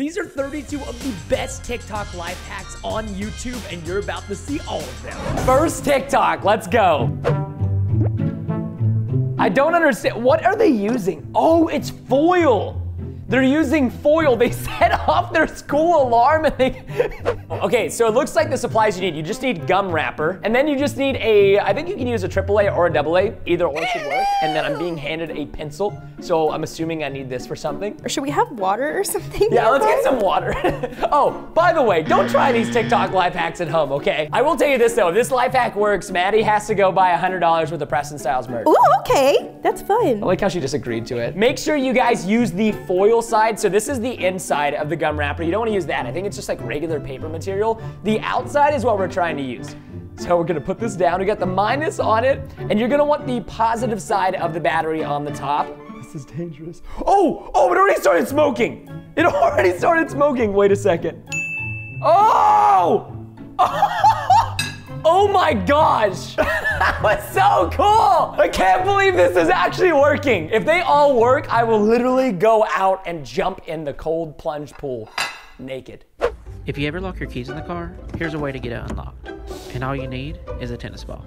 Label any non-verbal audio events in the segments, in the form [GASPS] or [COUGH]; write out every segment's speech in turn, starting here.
These are 32 of the best TikTok life hacks on YouTube, and you're about to see all of them. First TikTok, let's go. I don't understand. What are they using? Oh, it's foil. They're using foil. They [LAUGHS] set off their school alarm and they. [LAUGHS] okay, so it looks like the supplies you need. You just need gum wrapper, and then you just need a. I think you can use a AAA or a AA. Either or should work. And then I'm being handed a pencil, so I'm assuming I need this for something. Or should we have water or something? Yeah, let's get some water. [LAUGHS] oh, by the way, don't try these TikTok life hacks at home, okay? I will tell you this though, if this life hack works, Maddie has to go buy $100 worth of Preston Styles merch. Ooh, okay. That's fun. I like how she just agreed to it. Make sure you guys use the foil side. So this is the inside of the gum wrapper. You don't wanna use that. I think it's just like regular paper material. The outside is what we're trying to use. So we're gonna put this down. We got the minus on it, and you're gonna want the positive side of the battery on the top. This is dangerous. Oh, oh, it already started smoking. It [LAUGHS] already started smoking. Wait a second. Oh! [LAUGHS] Oh Oh my gosh! [LAUGHS] that was so cool! I can't believe this is actually working. If they all work, I will literally go out and jump in the cold plunge pool naked. If you ever lock your keys in the car, here's a way to get it unlocked. And all you need is a tennis ball.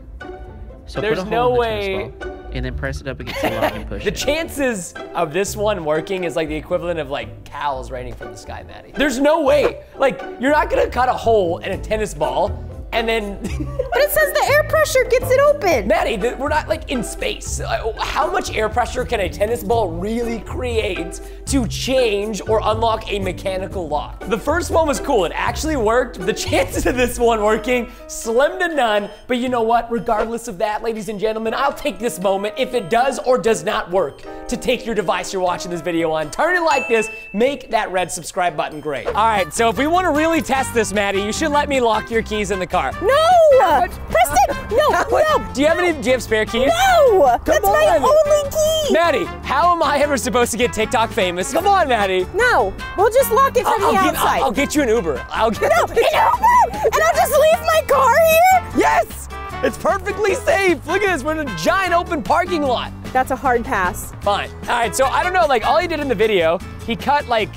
So There's put a no hole in the way- tennis ball and then press it up against the lock and push The it. chances of this one working is like the equivalent of like cows raining from the sky, Maddie. There's no way. Like, you're not gonna cut a hole in a tennis ball and then [LAUGHS] But it says the air pressure gets it open. Maddie, we're not like in space. How much air pressure can a tennis ball really create to change or unlock a mechanical lock? The first one was cool. It actually worked. The chances of this one working, slim to none. But you know what? Regardless of that, ladies and gentlemen, I'll take this moment, if it does or does not work, to take your device you're watching this video on, turn it like this, make that red subscribe button great. All right, so if we want to really test this, Maddie, you should let me lock your keys in the car. No! Preston, no, no, Do you have any, do you have spare keys? no! That's my only key! Maddie, how am I ever supposed to get TikTok famous? Come on, Maddie. No, we'll just lock it from I'll, the get, outside. I'll, I'll get you an Uber. I'll get no, [LAUGHS] an Uber! And I'll just leave my car here? Yes! It's perfectly safe. Look at this. We're in a giant open parking lot. That's a hard pass. Fine. All right, so I don't know, like all he did in the video, he cut like,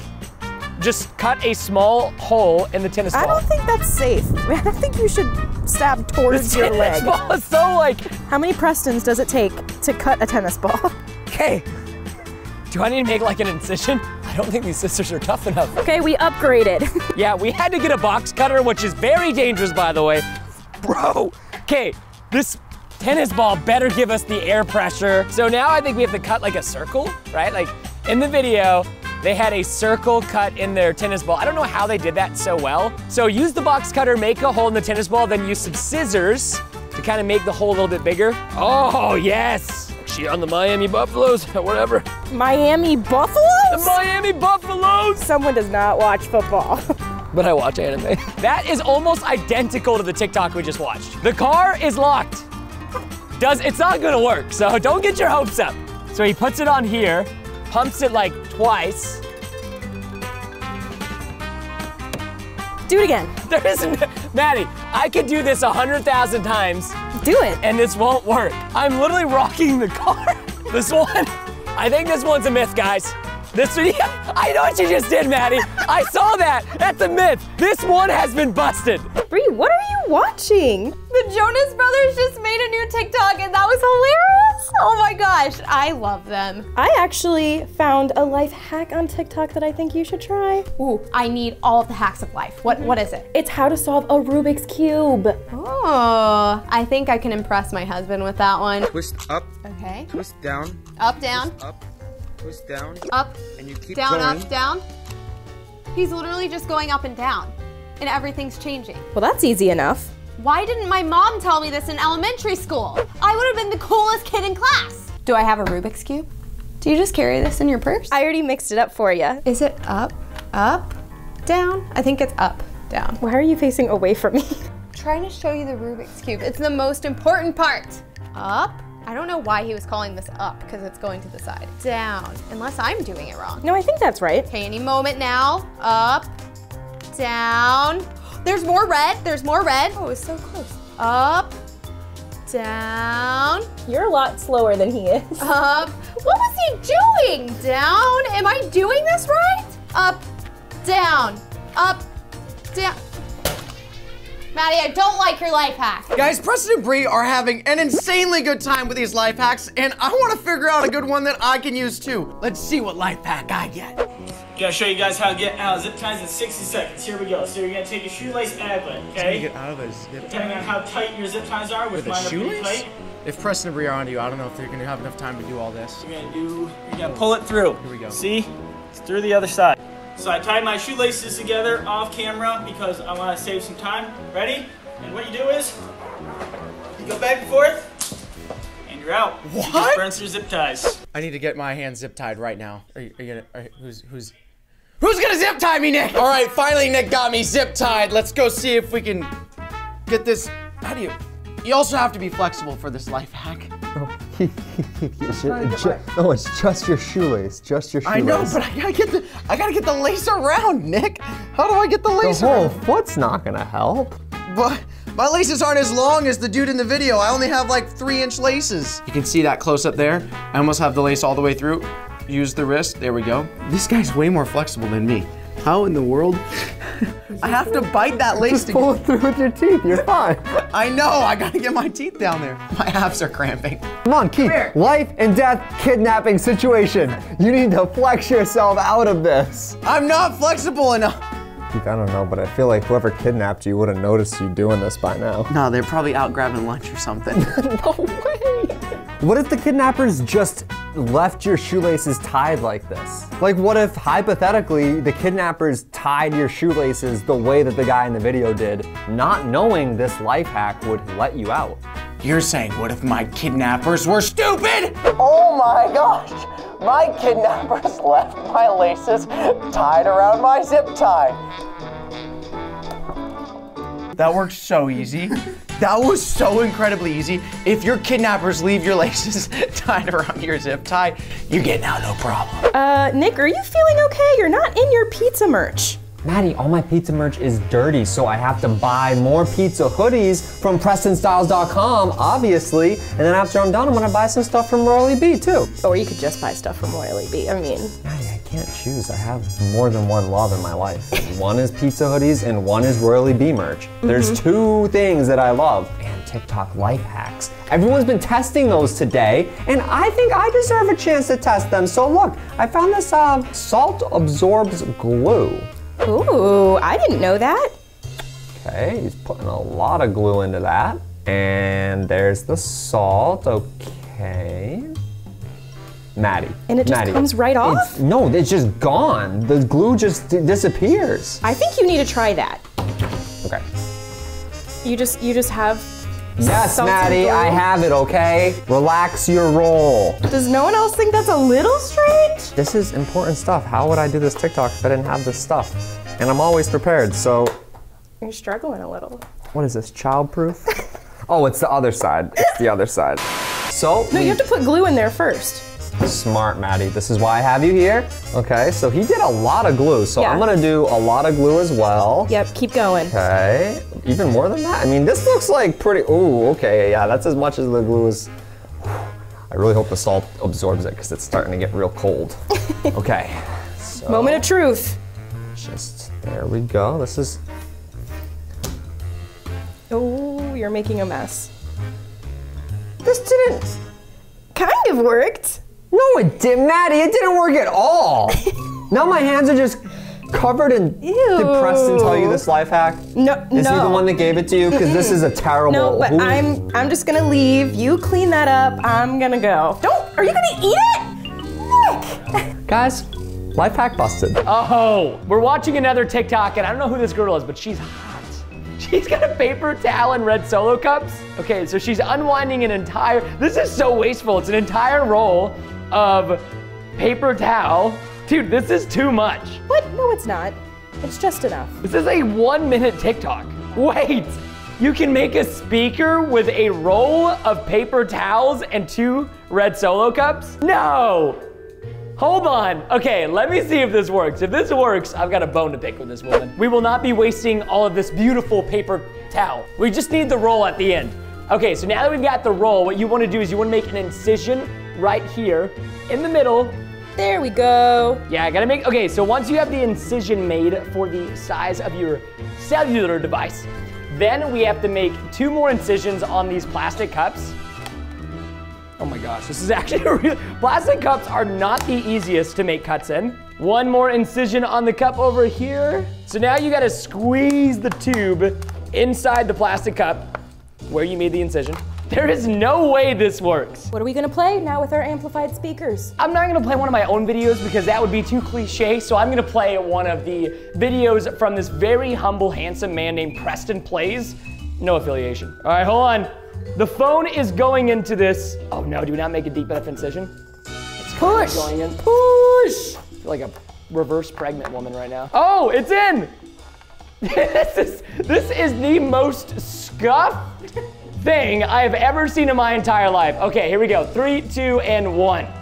just cut a small hole in the tennis ball. I don't think that's safe. [LAUGHS] I don't think you should stab towards the your tennis leg. ball is so like, How many Prestons does it take to cut a tennis ball? [LAUGHS] okay. Do I need to make like an incision? I don't think these scissors are tough enough. okay, we upgraded. [LAUGHS] Yeah, we had to get a box cutter, which is very dangerous, by the way. Bro, okay, this tennis ball better give us the air pressure. So now I think we have to cut like a circle, right? Like in the video, they had a circle cut in their tennis ball. I don't know how they did that so well. So use the box cutter, make a hole in the tennis ball, then use some scissors to kind of make the hole a little bit bigger. Oh, yes. She on the Miami Buffaloes, [LAUGHS] whatever. Miami The Buffaloes? Miami Buffaloes! Someone does not watch football. [LAUGHS] but I watch anime. That is almost identical to the TikTok we just watched. The car is locked. Does it's not gonna work, so don't get your hopes up. So he puts it on here, pumps it like twice. Do it again. [LAUGHS] There isn't, Maddie, I could do this a hundred thousand times Do it. and this won't work. I'm literally rocking the car. [LAUGHS] This one, I think this one's a myth, guys. This [LAUGHS] one, I know what you just did, Maddie. I saw that. That's a myth. This one has been busted. Bree, what are you watching? The Jonas Brothers just made a new TikTok and that was hilarious. Oh my gosh, I love them. I actually found a life hack on TikTok that I think you should try. Ooh, I need all of the hacks of life. What what is it? It's how to solve a Rubik's Cube. Oh, I think I can impress my husband with that one. Twist up, Okay. twist down, Up, down, up, twist down, up, and you keep down, going. up, down. He's literally just going up and down. And everything's changing. Well, that's easy enough. Why didn't my mom tell me this in elementary school? I would have been the coolest kid in class. Do I have a Rubik's Cube? Do you just carry this in your purse? I already mixed it up for you. Is it up, up, down? I think it's up, down. Why are you facing away from me? I'm trying to show you the Rubik's Cube. It's the most important part. Up. I don't know why he was calling this up because it's going to the side. Down, unless I'm doing it wrong. No, I think that's right. Okay, any moment now. Up, down. [GASPS] There's more red. There's more red. Oh, it's so close. Up, down, You're a lot slower than he is. [LAUGHS] up. What was he doing? Down. Am I doing this right? Up, down, up, down. Maddie, I don't like your life hack. Guys, Preston and Bree are having an insanely good time with these life hacks, and I want to figure out a good one that I can use too. Let's see what life hack I get. Gonna show you guys how to get out of zip ties in 60 seconds. Here we go. So you're gonna take your shoelace aglet, okay? Get out of this. Depending on how tight your zip ties are, which With a mine are pretty shoelace? tight, If Preston and Bree are onto you, I don't know if they're gonna have enough time to do all this. you're gonna do, you're gonna pull it through. Here we go. See? It's through the other side. So I tied my shoelaces together off camera because I wanna save some time. Ready? And what you do is, you go back and forth, and you're out. You just What? through zip ties. I need to get my hands zip tied right now. Are you, are you gonna? Are, who's who's? Who's gonna zip tie me, Nick? All right, finally Nick got me zip tied. Let's go see if we can get this. How do you? You also have to be flexible for this life hack. It's ju- no, oh, it's just your shoelace. Just your shoelace. I know, but I gotta get the I gotta get the lace around, Nick. How do I get the lace the lace whole around? foot's not gonna help. But my laces aren't as long as the dude in the video. I only have like three inch laces. You can see that close up there. I almost have the lace all the way through. Use the wrist. There we go. This guy's way more flexible than me. How in the world? I have to bite that lace to Pull it through with your teeth. You're fine. I know. I gotta get my teeth down there. My abs are cramping. Come on, Keith. Life and death kidnapping situation. You need to flex yourself out of this. I'm not flexible enough. Keith, I don't know, but I feel like whoever kidnapped you would have noticed you doing this by now. No, they're probably out grabbing lunch or something. [LAUGHS] No way. What if the kidnappers just left your shoelaces tied like this? Like, what if hypothetically the kidnappers tied your shoelaces the way that the guy in the video did, not knowing this life hack would let you out? You're saying, what if my kidnappers were stupid? Oh my gosh! My kidnappers [LAUGHS] left my laces tied around my zip tie. That worked so easy. That was so incredibly easy. If your kidnappers leave your laces [LAUGHS] tied around your zip tie, you're getting out no problem. Uh, Nick, are you feeling okay? You're not in your pizza merch. Maddie, all my pizza merch is dirty, so I have to buy more pizza hoodies from PrestonStyles.com, obviously. And then after I'm done, I'm gonna buy some stuff from Royally B too. Or you could just buy stuff from Royally B. I mean, Maddie, I can't choose. I have more than one love in my life. one is pizza hoodies and one is Royally B merch. There's two things that I love. And TikTok life hacks. Everyone's been testing those today, and I think I deserve a chance to test them. So look, I found this uh, salt absorbs glue. Ooh, I didn't know that. Okay, he's putting a lot of glue into that. And there's the salt, okay. Maddie. And it just Maddie, comes right off? it's- no, it's just gone. The glue just d- disappears. I think you need to try that. Okay. You just, you just have. Yes, Maddie. I have it, okay? Relax your roll. Does no one else think that's a little strange? This is important stuff. How would I do this TikTok if I didn't have this stuff? And I'm always prepared, so You're struggling a little. what is this, childproof? [LAUGHS] oh, it's the other side. It's the other side. So, No, you have to put glue in there first. Smart, Maddie. This is why I have you here. Okay, so he did a lot of glue, so Yeah. I'm gonna do a lot of glue as well. Yep, keep going. Okay, even more than that? I mean, this looks like pretty, ooh, okay, yeah, that's as much as the glue is. I really hope the salt absorbs it because it's starting to get real cold. [LAUGHS] okay, so Moment of truth. just, there we go. This is, Oh, you're making a mess. this didn't, Kind of worked. no it didn't, Maddie, it didn't work at all. [LAUGHS] now my hands are just covered in, did and tell you this life hack? No, Is no. Is he the one that gave it to you? Because this is a terrible. No, but who- I'm I'm just gonna leave. You clean that up. I'm gonna go. Don't. Are you gonna eat it? Nick. [LAUGHS] Guys, life hack busted. Oh, we're watching another TikTok, and I don't know who this girl is, but she's hot. [LAUGHS] She's got a paper towel and red solo cups. Okay, so she's unwinding an entire, this is so wasteful. It's an entire roll of paper towel. Dude, this is too much. What? No, it's not. It's just enough. This is a one minute TikTok. Wait, you can make a speaker with a roll of paper towels and two red solo cups? No! Hold on. Okay, let me see if this works. If this works, I've got a bone to pick with this woman. We will not be wasting all of this beautiful paper towel. We just need the roll at the end. Okay, so now that we've got the roll, what you want to do is you want to make an incision right here in the middle There we go. Yeah, I gotta make, okay, so once you have the incision made for the size of your cellular device, then we have to make two more incisions on these plastic cups. Oh my gosh, this is [LAUGHS] actually a real, plastic cups are not the easiest to make cuts in. One more incision on the cup over here. So now you gotta squeeze the tube inside the plastic cup where you made the incision. There is no way this works. What are we gonna play now with our amplified speakers? I'm not gonna play one of my own videos because that would be too cliche, so I'm gonna play one of the videos from this very humble, handsome man named PrestonPlayz. No affiliation. All right, hold on. The phone is going into this. Oh no, do we not make a deep enough incision. It's Push. going in. Push! I feel like a reverse pregnant woman right now. Oh, it's in! [LAUGHS] this is this is the most scuffed thing I have ever seen in my entire life. Okay, here we go. Three, two, and one. [LAUGHS]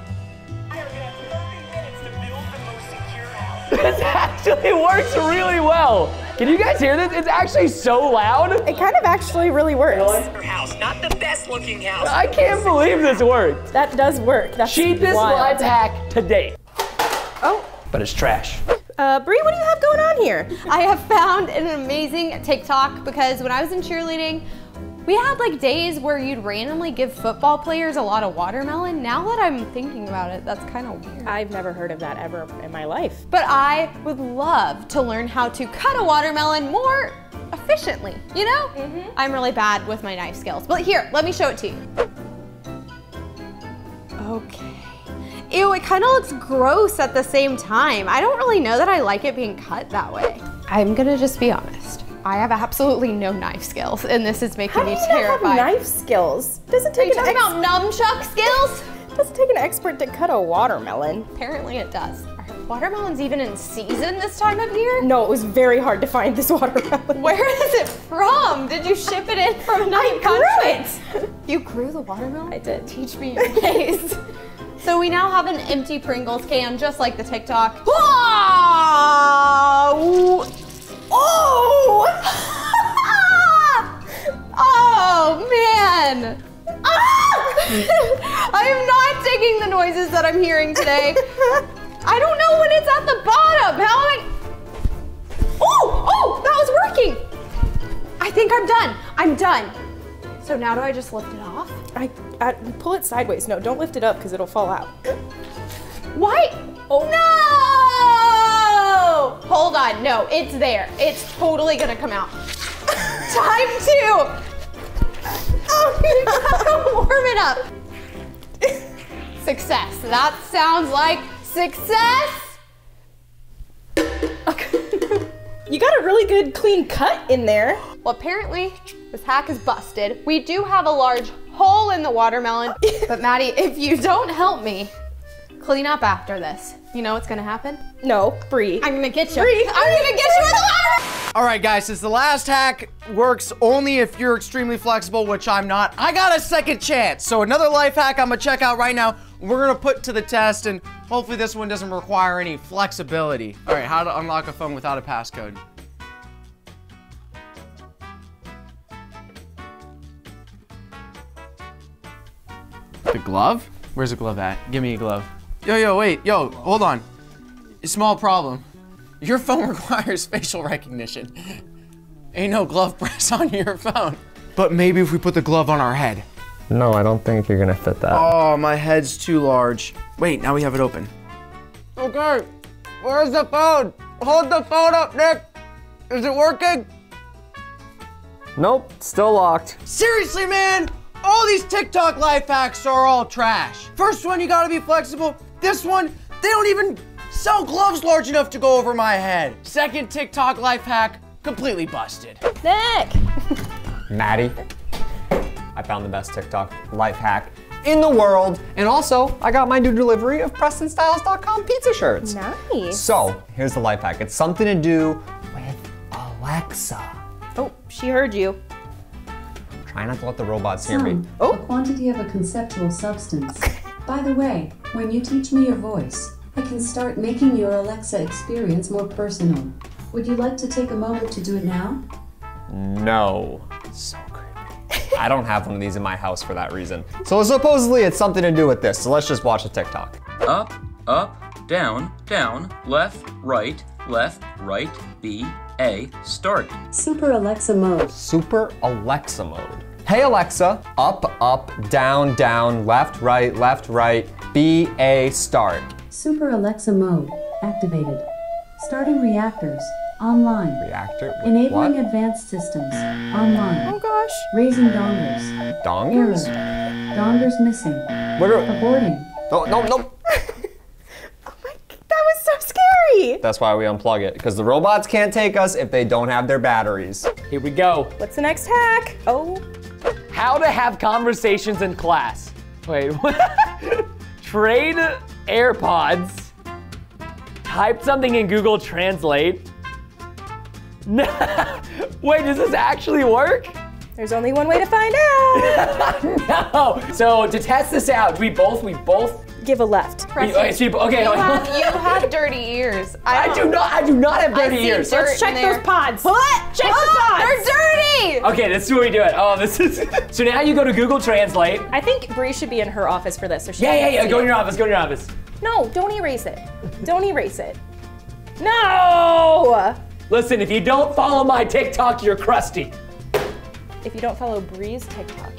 This actually works really well. Can you guys hear this? It's actually so loud. It kind of actually really works. house, not the best looking house. I can't believe this worked. That does work. That's Cheapest wild. life hack to date. Oh, But it's trash. uh, Bree, what do you have going on here? I have found an amazing TikTok because when I was in cheerleading, we had like days where you'd randomly give football players a lot of watermelon. Now that I'm thinking about it, that's kind of weird. I've never heard of that ever in my life. But I would love to learn how to cut a watermelon more efficiently, you know? Mm-hmm. I'm really bad with my knife skills. But here, let me show it to you. Okay. Ew, it kind of looks gross at the same time. I don't really know that I like it being cut that way. I'm gonna just be honest. I have absolutely no knife skills, and this is making How do me you not have terrified. knife skills? Doesn't Are you take an talking about nunchuck skills? doesn't take an expert to cut a watermelon. Apparently it does. Are watermelons even in season this time of year? No, it was very hard to find this [LAUGHS] watermelon. Where is it from? Did you ship it in from another country? You grew the watermelon? I did. Teach me your [LAUGHS] ways. so we now have an empty Pringles can, just like the TikTok. Oh! [LAUGHS] oh man! [LAUGHS] I am not taking the noises that I'm hearing today. I don't know when it's at the bottom. How am I? Oh! Oh! That was working! I think I'm done. I'm done. So now do I just lift it off? I, I pull it sideways. No, don't lift it up because it'll fall out. Why? Oh no! Hold on. No, it's there. It's totally gonna come out. [LAUGHS] Time two. [LAUGHS] Oh, warm it up. [LAUGHS] Success. That sounds like success. You got a really good clean cut in there. Well, apparently this hack is busted. We do have a large hole in the watermelon, but Maddie, if you don't help me clean up after this, you know what's gonna happen? No, Bree. I'm gonna get you. Bree, I'm gonna get you with the [LAUGHS] water. All right, guys, since the last hack works only if you're extremely flexible, which I'm not, I got a second chance. So another life hack I'm gonna check out right now. We're gonna put to the test, and hopefully this one doesn't require any flexibility. All right, how to unlock a phone without a passcode. The glove? Where's the glove at? Give me a glove. Yo, yo, wait, yo, hold on. Small problem. Your phone [LAUGHS] requires facial recognition. Ain't no glove press on your phone. But maybe if we put the glove on our head. No, I don't think you're gonna fit that. Oh, my head's too large. Wait, now we have it open. Okay, where's the phone? Hold the phone up, Nick. Is it working? Nope, still locked. Seriously, man, all these TikTok life hacks are all trash. First one, you gotta be flexible. This one, they don't even sell gloves large enough to go over my head. Second TikTok life hack, completely busted. Nick. [LAUGHS] Maddie, I found the best TikTok life hack in the world. And also, I got my new delivery of PrestonStyles.com pizza shirts. Nice. So, here's the life hack. It's something to do with Alexa. Oh, she heard you. Try not to let the robots hear me. Oh. A quantity of a conceptual substance. [LAUGHS] By the way, when you teach me your voice, I can start making your Alexa experience more personal. Would you like to take a moment to do it now? No. So creepy. I don't have one of these in my house for that reason. So supposedly it's something to do with this. So let's just watch a TikTok. Up, up, down, down, left, right, left, right, B, A, start. Super Alexa mode. Super Alexa mode. Hey Alexa, up, up, down, down, left, right, left, right, B, A, start. Super Alexa mode activated. Starting reactors online. Reactor? Enabling What? advanced systems online. Oh gosh. Raising dongers. Dongers? Error. Dongers missing. What are- Aborting. No, no, no. [LAUGHS] Oh that was so scary. That's why we unplug it, because the robots can't take us if they don't have their batteries. Here we go. What's the next hack? Oh, How to have conversations in class. Wait, what? [LAUGHS] Trade AirPods. Type something in Google Translate. [LAUGHS] Wait, does this actually work? there's only one way to find out. [LAUGHS] No. So to test this out, we both we both. Give a left. we- okay, so you- okay, You have, [LAUGHS] you have dirty ears. I don't- do not. I do not have dirty I see ears. dirt Let's check in there. those pods. What? Check the pods. They're dirty. Okay, this is what we do it. Oh, this is. [LAUGHS] so now you go to Google Translate. I think Bree should be in her office for this. So she Yeah, yeah, yeah. Go it. in your office. Go in your office. No, don't erase it. [LAUGHS] Don't erase it. No! Listen, if you don't follow my TikTok, you're crusty. If you don't follow Bree's TikTok, you're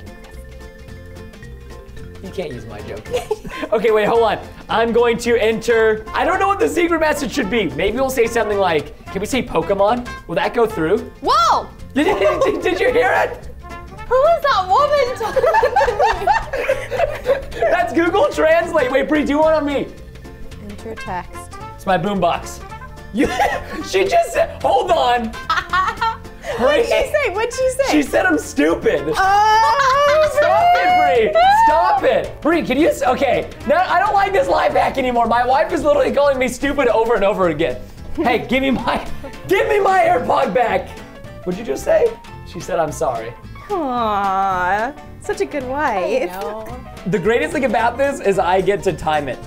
You can't use my joke. [LAUGHS] okay, wait, hold on. I'm going to enter. I don't know what the secret message should be. Maybe we'll say something like, can we say Pokemon? Will that go through? Whoa! [LAUGHS] Did, did, did you hear it? Who is that woman talking to me? [LAUGHS] That's Google Translate. Wait, Bree, do one on me. Enter text. It's my boombox. You, she just said, hold on. What'd she say? What'd she say? She said I'm stupid. Oh, Stop it, Bree! Stop it! Bree, can you? Okay, now I don't like this life hack anymore. My wife is literally calling me stupid over and over again. Hey, [LAUGHS] give me my, give me my AirPod back. What'd you just say? She said I'm sorry. Aww, such a good wife. The greatest thing about this is I get to time it.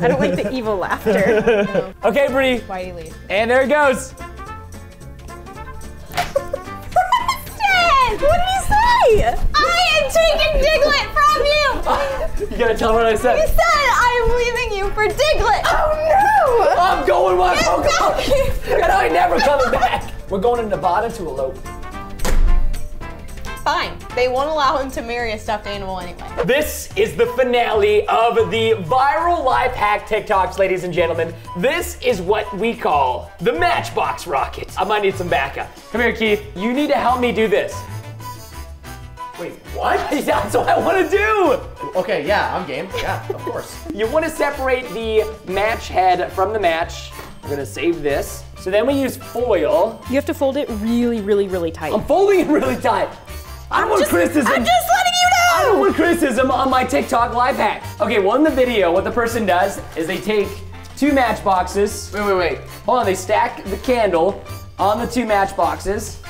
I don't like the evil laughter. [LAUGHS] Okay, Bree, Whitey leave. and there it goes. What did he say? I am taking Diglett from you. [LAUGHS] You gotta tell her what I You said. said I am leaving you for Diglett. Oh no! I'm going with Yes, Pokemon. And I ain't never coming back. We're going to Nevada to elope. Fine. They won't allow him to marry a stuffed animal anyway. This is the finale of the viral life hack TikToks, ladies and gentlemen. This is what we call the Matchbox Rocket. I might need some backup. Come here, Keith. You need to help me do this. Wait, what? [LAUGHS] That's what I want to do. Okay, yeah, I'm game. Yeah, of course. [LAUGHS] You want to separate the match head from the match. We're gonna save this. So then we use foil. You have to fold it really, really, really tight. I'm folding it really tight. I don't want just- criticism. I'm just letting you know! I don't want criticism on my TikTok live hack. Okay, well in the video, what the person does is they take two matchboxes. Wait, wait, wait. Hold on, they stack the candle on the two matchboxes.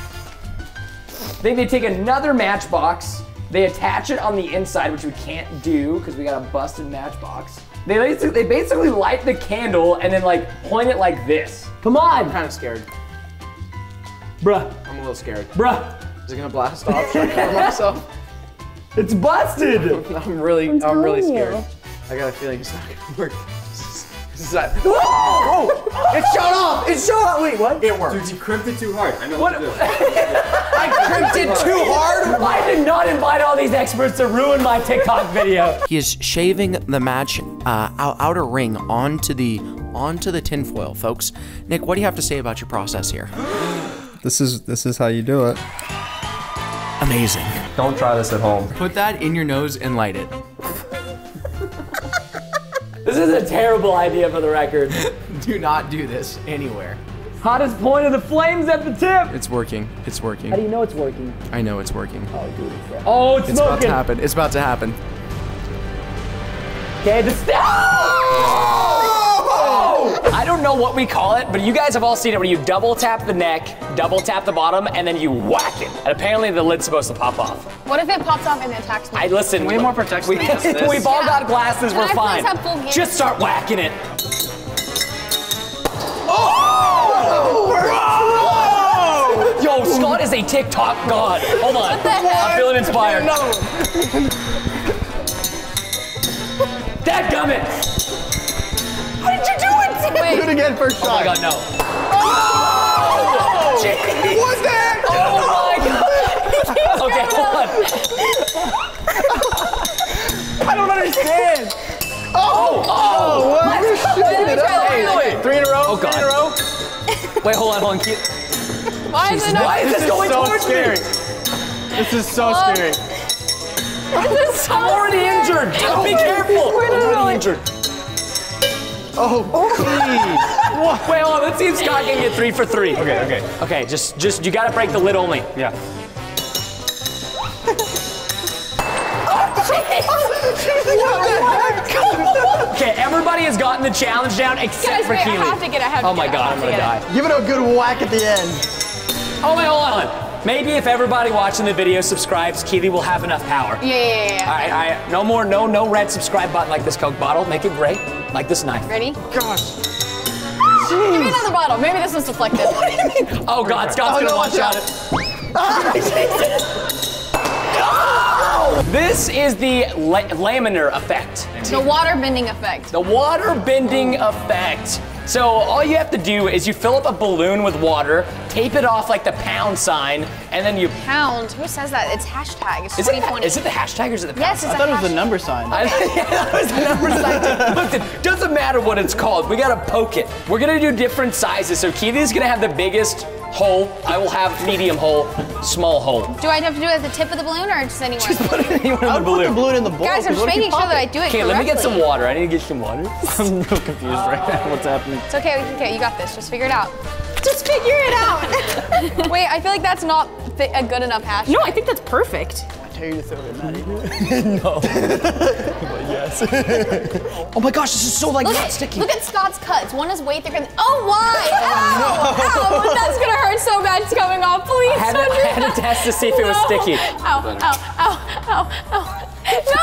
Then they take another matchbox, they attach it on the inside, which we can't do because we got a busted matchbox. They basically, they basically light the candle and then like point it like this. Come on, I'm kind of scared. bruh, I'm a little scared. bruh, Is it gonna blast off? Should I cover myself? [LAUGHS] it's busted. [LAUGHS] I'm really, I'm, really telling you. scared. I got a feeling it's not gonna work. [LAUGHS] This is that. Whoa! Oh! It shut off! It shut off! Wait, what? It worked. Dude, you crimped it too hard. I know What? what to do. I crimped it too hard! I did not invite all these experts to ruin my TikTok video. He is shaving the match uh, outer ring onto the onto the tinfoil, folks. Nick, what do you have to say about your process here? [GASPS] This is this is how you do it. Amazing. Don't try this at home. Put that in your nose and light it. This is a terrible idea for the record. [LAUGHS] Do not do this anywhere. Hottest point of the flames at the tip. It's working. It's working. How do you know it's working? I know it's working. Oh, dude, it's Oh, it's, It's about to happen. It's about to happen. Okay, the st- oh! oh! I don't know what we call it, but you guys have all seen it when you double tap the neck, double tap the bottom, and then you whack it. And apparently the lid's supposed to pop off. What if it pops off and attacks me? I listen. Way more protection We, than this. [LAUGHS] We've all got glasses. Can we're I fine. have full? Just start whacking it. Oh! Yo, Scott is a TikTok god. Hold on. I'm feeling inspired. That gummit. How did you do it? Wait. Do it again, first Oh my god, no. Oh! Jeez. What's that? Oh my god. [LAUGHS] Okay, hold on. I don't understand. Oh, oh, oh what? You're shooting it up. Wait, Three in a row. Oh, three in a God. row. [LAUGHS] Wait, hold on, hold on. Keep- Why is it Why not? is this going so towards scary. me? This is so Oh. scary. This is so I'm already injured. Be careful. Wait, I'm already injured. Oh, oh. please. [LAUGHS] Wait, hold on. Let's see if Scott can get three for three. Okay, okay. Okay, just, just you gotta break the lid only. Yeah. [LAUGHS] Okay, everybody has gotten the challenge down except Guys, for wait, I Keely. have to get it, I have to oh my get it, I god, have I'm gonna get it. die. Give it a good whack at the end. Oh wait, hold on. Maybe if everybody watching the video subscribes, Keely will have enough power. Yeah, yeah, yeah, yeah. All right, all right. No more, no, no red subscribe button like this Coke bottle. Make it gray, like this knife. Ready? Gosh. Give me another bottle. Maybe this one's deflected. What do you mean? Oh God, Scott's Oh, gonna no, one watch shot out. it. [LAUGHS] [LAUGHS] This is the la- laminar effect. the water bending effect. The water bending effect. So all you have to do is you fill up a balloon with water, tape it off like the pound sign, and then you. Pound. Who says that? It's hashtag. It's Is it, 2020. is it the hashtag or is it the pound Yes, sign? it's I a thought it was the number sign. I, [LAUGHS] yeah, that was the number sign. Look, it doesn't matter what it's called. We gotta poke it. We're gonna do different sizes. So Keely's gonna have the biggest hole. I will have medium hole, small hole. Do I have to do it at the tip of the balloon or just anywhere? in the Put it anywhere in I the would put the balloon. balloon in the bowl. Guys, I'm just what if you making sure pop that I do it Okay, let me get some water. I need to get some water. [LAUGHS] I'm real confused right now. What's happening? It's okay, okay, you got this. Just figure it out. Just figure it out. [LAUGHS] Wait, I feel like that's not a good enough hashtag. No, I think that's perfect. I tell you to throw it, Maddie. [LAUGHS] [LAUGHS] Oh my gosh, this is so like Look not at, sticky. look at Scott's cuts. One is way thicker than. Oh, why? [LAUGHS] Oh, ow! Ow! That's gonna hurt so bad. It's coming off. Please. I had, to, don't do had to that. test to see if it was No. sticky. Ow! Ow! Ow! Ow! No!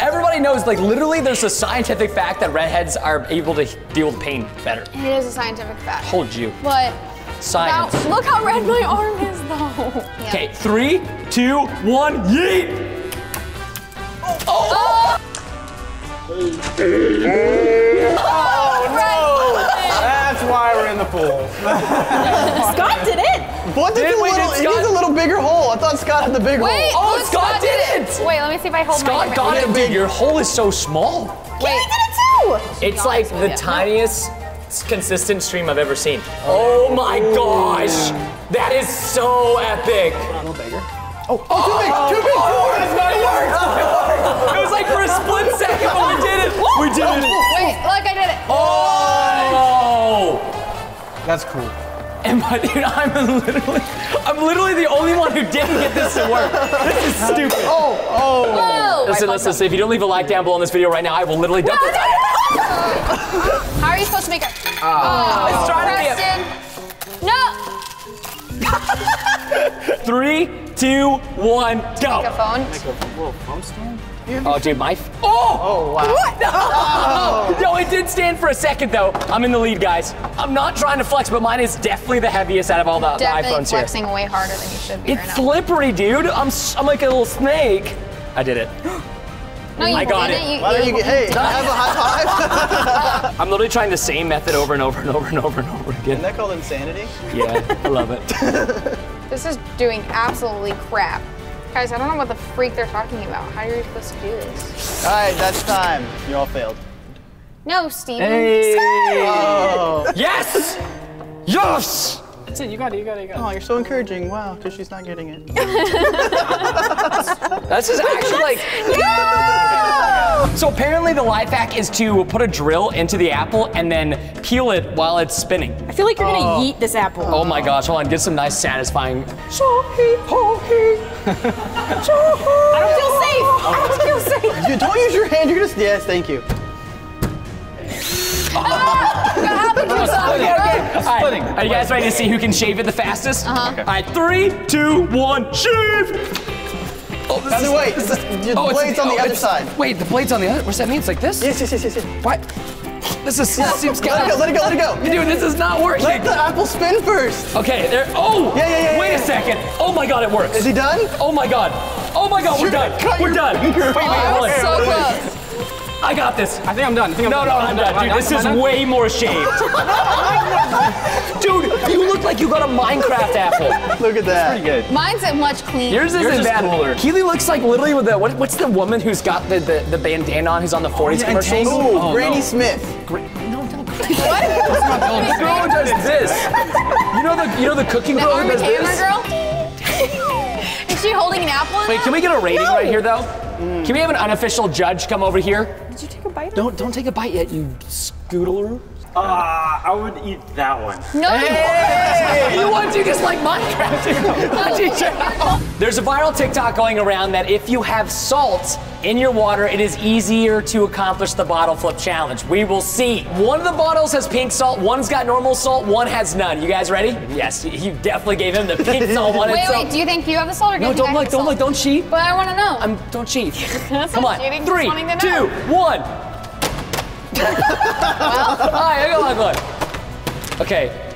Everybody knows, like literally, there's a scientific fact that redheads are able to deal with pain better. It is a scientific fact. Hold you. But Science. now, look how red my arm is, though. Yeah. Okay, three, two, one, yeet! Oh! Oh, oh no! That's why we're in the pool. [LAUGHS] Scott did it. What did Did the we- little? did It needs a little bigger hole. I thought Scott had the big Wait! hole. Oh, look, Scott did it! Wait, let me see if I hold my. Scott got it, dude. Your hole is so small. Wait. Wait. did it too! It's like the Yeah. tiniest s- consistent stream I've ever seen. Oh my gosh! That is so epic. Oh, oh, too big, too big. Oh, that's not it worked. It was like for a split second, but we did it. We did it. Wait, look, I did it. Oh! That's cool. And my [LAUGHS] dude, I'm literally, I'm literally the only one who didn't get this to work. This is stupid. Oh, oh. oh Whoa! Listen, listen, listen. If you don't leave a like down below in this video right now, I will literally dump it. How are you supposed to make oh. oh, it? Let's try it again. Preston. No. [LAUGHS] Three, two, one, go. Make a phone. Whoa, phone stand? Oh, dude, my. F- oh! Oh, wow. What? [LAUGHS] No! Yo, it did stand for a second though. I'm in the lead, guys. I'm not trying to flex, but mine is definitely the heaviest out of all the, the Definitely iPhones here. flexing way harder than you should be It's right now. slippery, dude. I'm, s- I'm like a little snake. I did it. [GASPS] No, oh you I got didn't. it. You, Why don't you get, hey, can I have a high five? [LAUGHS] I'm literally trying the same method over and over and over and over and over again. Isn't that called insanity? Yeah, I love it. [LAUGHS] This is doing absolutely crap. Guys, I don't know what the freak they're talking about. How are you supposed to do this? All right, that's time. You all failed. No, Steven. Oh. Yes! Yes! That's it. You got it. You got it. You got it. Oh, you're so encouraging. Wow, because she's not getting it. [LAUGHS] That's just actually like. So apparently the life hack is to put a drill into the apple and then peel it while it's spinning. I feel like you're gonna oh. yeet this apple. Oh my gosh, hold on, get some nice satisfying. [LAUGHS] I don't feel safe. I don't feel safe. You don't use your hand. You're just yes. Thank you. Okay, okay. All right, Are you guys ready to see who can shave it the fastest? Uh-huh. All right, three, two, one, shave! Oh, this is- way. this is- The oh, blade's on the oh, other side. Wait, the blade's on the other. What's that mean? It's like this? Yes, yes, yes, yes. yes. What? This is this seems Let it go. Let it go. Let it go. Dude, this is not working. Let the apple spin first. Okay, there. Oh! Yeah, yeah, yeah, Wait yeah, a second. Oh my god, it works. Is he done? Oh my god. Oh my god, we're You're done. cut We're your done. finger. Wait, wait, Oh, hold on. So Wait, wait. close. I got this. I think I'm done. I think I'm No, done. no, I'm I'm done. done. Dude, this is way more shaved. Dude, you look like you got a Minecraft apple. Look at that. Pretty good. Mine's much cleaner. Yours isn't bad. Keely looks like literally with the what, what's the woman who's got the, the, the bandana on who's on the 40s commercials? Ooh, oh, Granny Smith. The girl who does this. You know the you know the cooking The girl who Armor does this? girl? [LAUGHS] Is she holding an apple Wait, can we get a rating right here though? Can we have an unofficial judge come over here? Did you take a bite? Don't don't take a bite yet, you scoodler. Uh, I would eat that one. No, [LAUGHS] You want to just like Minecraft? [LAUGHS] There's a viral TikTok going around that if you have salt in your water, it is easier to accomplish the bottle flip challenge. We will see. One of the bottles has pink salt, one's got normal salt, one has none. You guys ready? Yes, you definitely gave him the pink [LAUGHS] salt one. Wait, wait, do you think you have the salt or do No, you don't I look, don't salt? look, don't cheat. But I want to know. I'm, don't cheat. Come on, cheating, three, just wanting two, one. Hi, I got one. Good. Okay.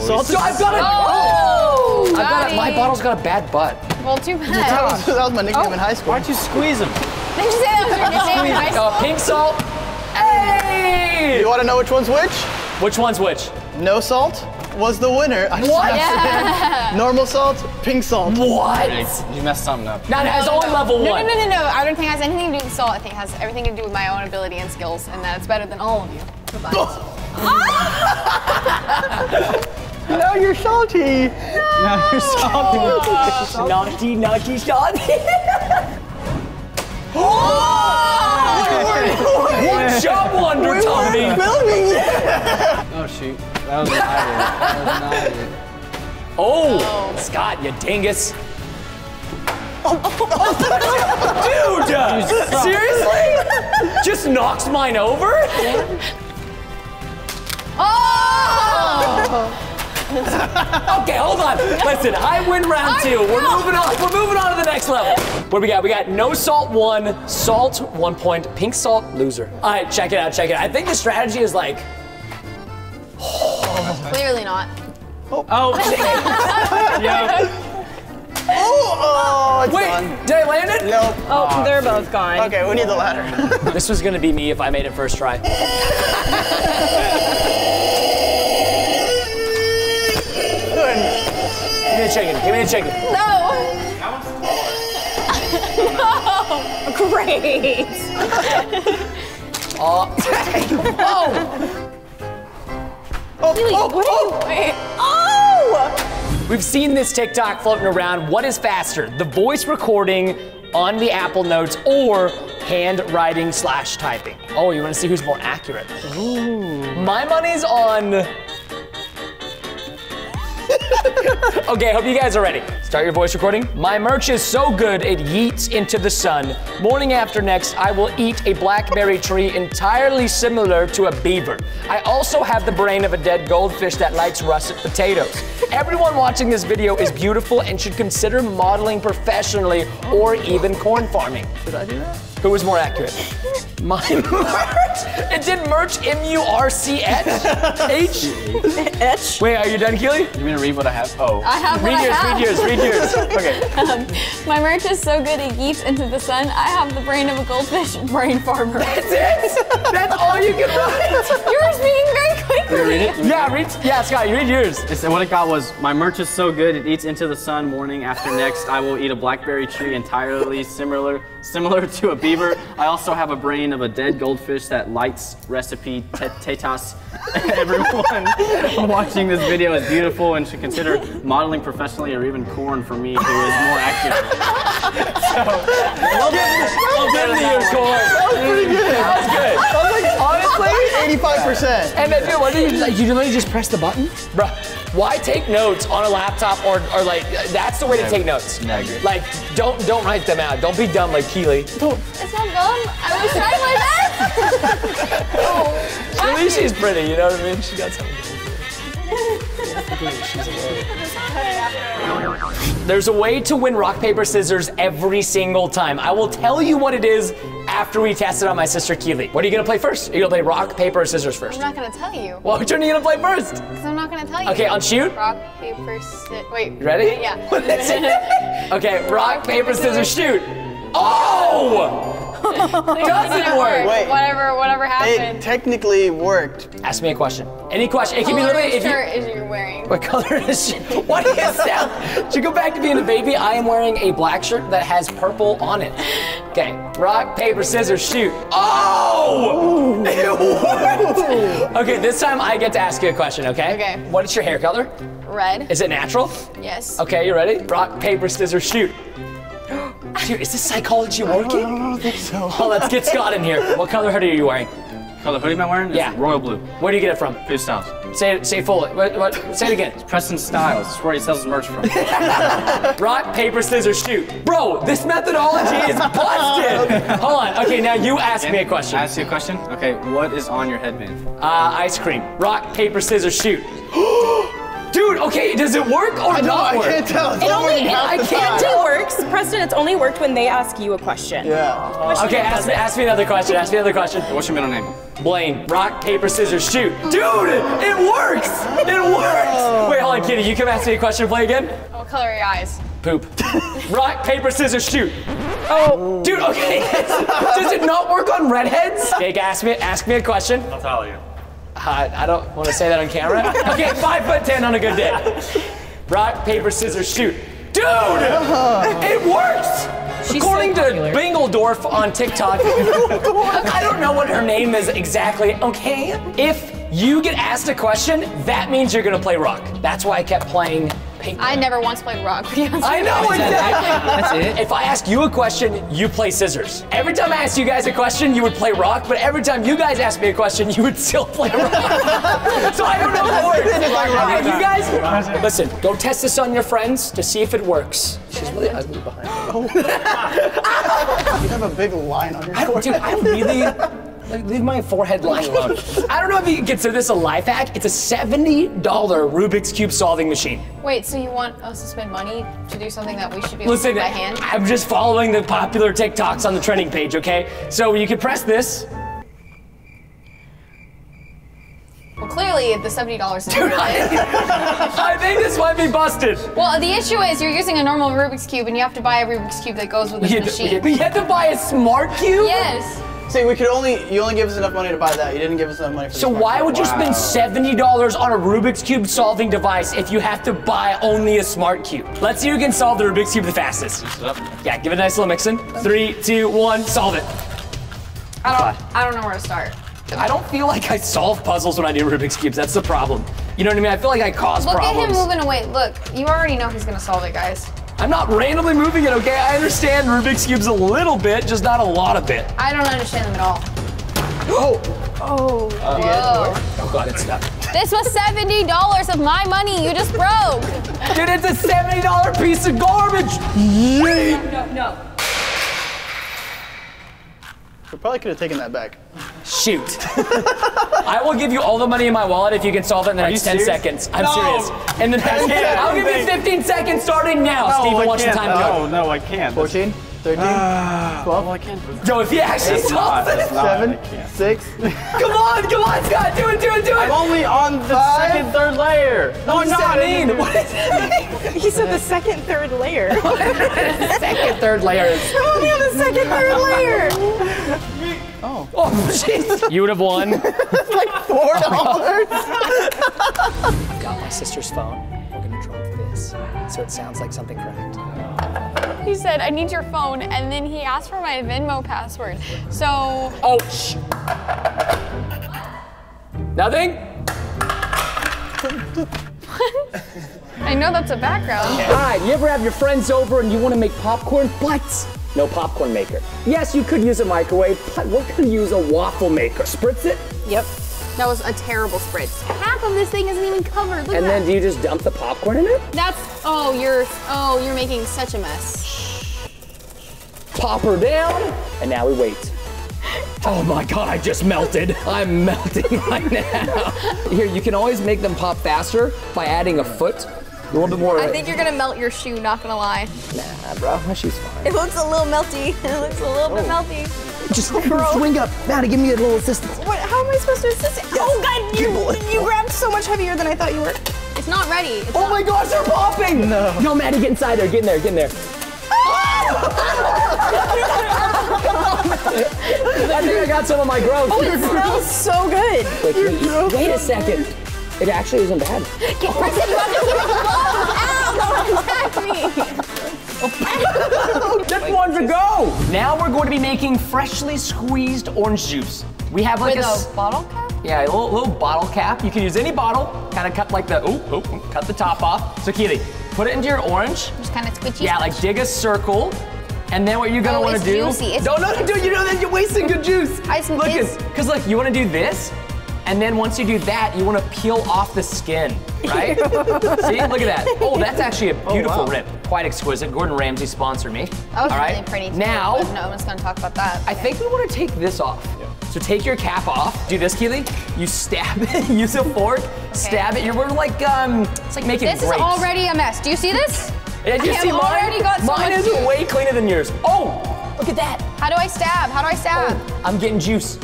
Salt So I've got a. Oh, I've got a, my bottle's got a bad butt. Well, too [LAUGHS] That bad. was, that was my nickname in high school. Why don't you squeeze him? Did you say that was your nickname in high school? Uh, pink salt. Hey! You want to know which one's which? Which one's which? No salt was the winner. I What? Yeah. [LAUGHS] Normal salt, pink salt. What? You messed something up. That has only level No, one. no, no, no, no. I don't think it has anything to do with salt. I think it has everything to do with my own ability and skills, and that it's better than all of you. [LAUGHS] Now you're salty. Now you're salty. [LAUGHS] Naughty, naughty, naughty. One job wonder, Tommy. Filming you. Oh shoot. That was an idea. That was an idea. Oh, Scott, you dingus. Dude, seriously? Just knocks mine over? Oh! [LAUGHS] Okay, hold on. Listen, I win round two. We're moving on. We're moving on to the next level. What do we got? We got no salt one, salt one point, pink salt loser. All right, check it out. Check it out. I think the strategy is like, Clearly not. Oh. oh. [LAUGHS] yeah. Oh, oh, it's wait, done. did I land it? Nope. Oh, they're both gone. Okay, we need the ladder. [LAUGHS] This was gonna be me if I made it first try. Give me a chicken. Give me a chicken. No. [LAUGHS] no, Great. Oh. Oh. Keely, oh, what are you? Oh. Wait. Oh! We've seen this TikTok floating around. What is faster, the voice recording on the Apple Notes or handwriting slash typing? Oh, you want to see who's more accurate? My money's on. [LAUGHS] okay, hope you guys are ready. Start your voice recording. My merch is so good it yeets into the sun. Morning after next, I will eat a blackberry tree entirely similar to a beaver. I also have the brain of a dead goldfish that likes russet potatoes. [LAUGHS] Everyone watching this video is beautiful and should consider modeling professionally or even corn farming. Did I do that? Who was more accurate? [LAUGHS] My merch. It did merch M U R C [LAUGHS] H H. Wait, are you done, Keely? You mean to read what I have? Oh. I have what Read I yours, have. read yours, read yours. [LAUGHS] Okay. Um, my merch is so good it yeets into the sun. I have the brain of a goldfish [LAUGHS] brain farmer. That's it? That's all you can [LAUGHS] write? You're speaking very quickly. Can you read it? Yeah, read. Yeah, Scott, you read yours. It said what it got was my merch is so good it eats into the sun. Morning after next, I will eat a blackberry tree entirely similar similar to a beaver. I also have a brain of a dead goldfish that lights recipe te- tetas. [LAUGHS] Everyone watching this video is beautiful and should consider modeling professionally or even corn for me, who is more accurate. [LAUGHS] so, well done. Well done, yours, Corn. That was pretty good. That was good. I was like, honestly, 85%. And then, dude, what do you like? You literally just press the button, bruh. Why take notes on a laptop or, or like? That's the way to take notes. Never. Like, don't don't write them out. Don't be dumb like Keely. It's not dumb. I was trying my best. oh, At least she's pretty. You know what I mean? She got something. There's a way to win rock, paper, scissors every single time. I will tell you what it is after we test it on my sister Keely. What are you gonna play first? Are you gonna play rock, paper, or scissors first? I'm not gonna tell you. Well, which one are you gonna play first? Because I'm not gonna tell you. Okay, on shoot? Rock, paper, scissors. Wait. Ready? Yeah. [LAUGHS] Okay, rock, paper, scissors, shoot. Oh! Doesn't work. Wait. Whatever, whatever It technically worked. Ask me a question. Any question. It can be What literally if you. shirt is you wearing? What color is she? What is that? To go back to being a baby, I am wearing a black shirt that has purple on it. Okay, rock, paper, scissors, shoot. Oh! It worked! Okay, this time I get to ask you a question, okay? Okay. What is your hair color? Red. Is it natural? Yes. Okay, you ready? Rock, paper, scissors, shoot. [GASPS] Dude, is this psychology working? I don't think so. Oh, let's get Scott in here. What color hoodie are you wearing? Color hoodie am I wearing? It's Yeah. Royal blue. Where do you get it from? Food Styles. Say it, say it fully. What, what, say it again. It's Preston Styles. That's where he sells his merch from. [LAUGHS] Rock, paper, scissors, shoot. Bro, this methodology is busted. Hold on. Okay, now you ask me a question. Ask you a question? Okay, what is on your headband? Uh, ice cream. Rock, paper, scissors, shoot. [GASPS] [GASPS] Dude, okay, does it work or I know, not I work? can't tell. It's It only, it, I can't time. it works. Preston, it's only worked when they ask you a question. Yeah. Okay, ask me, ask me another question. Ask me another question. What's your middle name? Blaine. Rock, paper, scissors, shoot. Dude, it works. It [LAUGHS] works. Wait, hold on, Kitty. You come ask me a question. Play again. What color are your eyes? Poop. [LAUGHS] Rock, paper, scissors, shoot. Oh, dude. Okay. [LAUGHS] Does it not work on redheads? Jake, ask me. Ask me a question. I'll tell you. Uh, I don't want to say that on camera. [LAUGHS] Okay, five foot ten on a good day. Rock, paper, scissors, shoot. Dude, [LAUGHS] it works. According to Bingledorf on TikTok, [LAUGHS] I don't know what her name is exactly. Okay, if you get asked a question, that means you're gonna play rock. That's why I kept playing paper. I never once played rock. to I know you. exactly. That's it. If I ask you a question, you play scissors. Every time I ask you guys a question, you would play rock, but every time you guys ask me a question, you would still play rock. [LAUGHS] so I don't know if it works. Okay, you guys, listen, go test this on your friends to see if it works. She's really ugly behind. [LAUGHS] You have a big line on your I don't, dude, I really. Like, Leave my forehead line alone. I don't know if you can consider this a life hack. It's a $70 Rubik's Cube solving machine. Wait, so you want us to spend money to do something that we should be able to do by hand? I'm just following the popular TikToks on the trending page, okay? So you can press this. Well, clearly the seventy dollars is. Dude, I, [LAUGHS] I think this might be busted. Well, the issue is you're using a normal Rubik's cube, and you have to buy a Rubik's cube that goes with this You, machine. you had to buy a smart cube? Yes. See, we could only, you only give us enough money to buy that. You didn't give us enough money for So why smart would you spend $70 on a Rubik's Cube solving device if you have to buy only a smart cube? Let's see who can solve the Rubik's Cube the fastest. Yeah, give it a nice little mix in. Three, two, one, solve it. I don't. I don't know where to start. I don't feel like I solve puzzles when I do Rubik's Cubes. That's the problem. You know what I mean? I feel like I cause Look problems. at him moving away. Look, you already know he's gonna solve it, guys. I'm not randomly moving it, okay? I understand Rubik's Cubes a little bit, just not a lot of it. I don't understand them at all. Oh! Oh. Whoa. Oh god, it's stuck. This was seventy dollars of my money. You just broke. Dude, it's a $70 piece of garbage! Yeet! No, no. We probably could have taken that back. Shoot. I will give you all the money in my wallet if you can solve it in the Are next 10 serious? seconds. I'm No. serious. In the next, I can't. I'll give you 15 seconds starting now. No, Steven, I watch the time go. No, no, I can't. 14, 13, ah, 12, I can't. Joe, if you actually It's solve not, it. it's not. 7, 6. Come on, come on, Scott, do it, do it, do it. I'm only on the Five. second, third layer. No, What I'm does not. that mean? What does that mean? He said the second, third layer. [LAUGHS] Second, third layer. I'm only on the second, third layer. Oh. Oh, [LAUGHS] jeez. You would have won. [LAUGHS] It's like four oh dollars. I [LAUGHS] got my sister's phone. We're gonna drop this so it sounds like something cracked. He said, "I need your phone," and then he asked for my Venmo password. So. Oh, shh. Nothing? I know that's a background. Hi, you ever have your friends over and you want to make popcorn, but no popcorn maker? Yes, you could use a microwave, but we're gonna use a waffle maker. Spritz it, Yep. That was a terrible spritz. Half of this thing isn't even covered. Look and then that. do you just dump the popcorn in it? That's. Oh, you're. Oh, you're making such a mess. Pop her down, and now we wait. Oh my god, I just melted. I'm melting [LAUGHS] right now. Here, you can always make them pop faster by adding a foot. A little bit more. I think you're gonna melt your shoe. Not gonna lie. Nah, bro, my shoe's fine. It looks a little melty. [LAUGHS] It looks a little bit oh. melty. Just swing up. Maddie, give me a little assistance. What, how am I supposed to assist it? Oh god, you, you grabbed so much heavier than I thought you were. It's not ready. It's Oh my gosh, they're popping! No. No, Maddie, get inside there. Get in there. Get in there. [LAUGHS] I think I got some of my growth. Oh, it smells so good. Wait, wait, wait a second. It actually isn't bad. [LAUGHS] Get Preston, you have to keep it close. Ow, don't attack me. [LAUGHS] Just one to go. Now we're going to be making freshly squeezed orange juice. We have like With a, s- a bottle cap? yeah, a little, little bottle cap. You can use any bottle. Kind of cut like the oh, oh, cut the top off. So Keely, put it into your orange. Just kind of squishy. Yeah, like dig a circle. And then what you're gonna Oh, want it's to do? juicy, it's no, no, no, dude, you know that you're wasting good juice. I just- look it's- cause look, you want to do this, and then once you do that, you want to peel off the skin, right? [LAUGHS] See, look at that. Oh, that's actually a beautiful wow. rip. Quite exquisite. Gordon Ramsay sponsored me. That was All right. really pretty. Too, Now, no one's gonna talk about that. I think we want to take this off. So take your cap off. Do this, Keely. You stab [LAUGHS] it. Use a fork. Stab it. You're we're like um, it's like making This grapes. is already a mess. Do you see this? Yeah, do you I see mine? already got so mine is way cleaner than yours. Oh, look at that. How do I stab? How do I stab? I'm getting juice.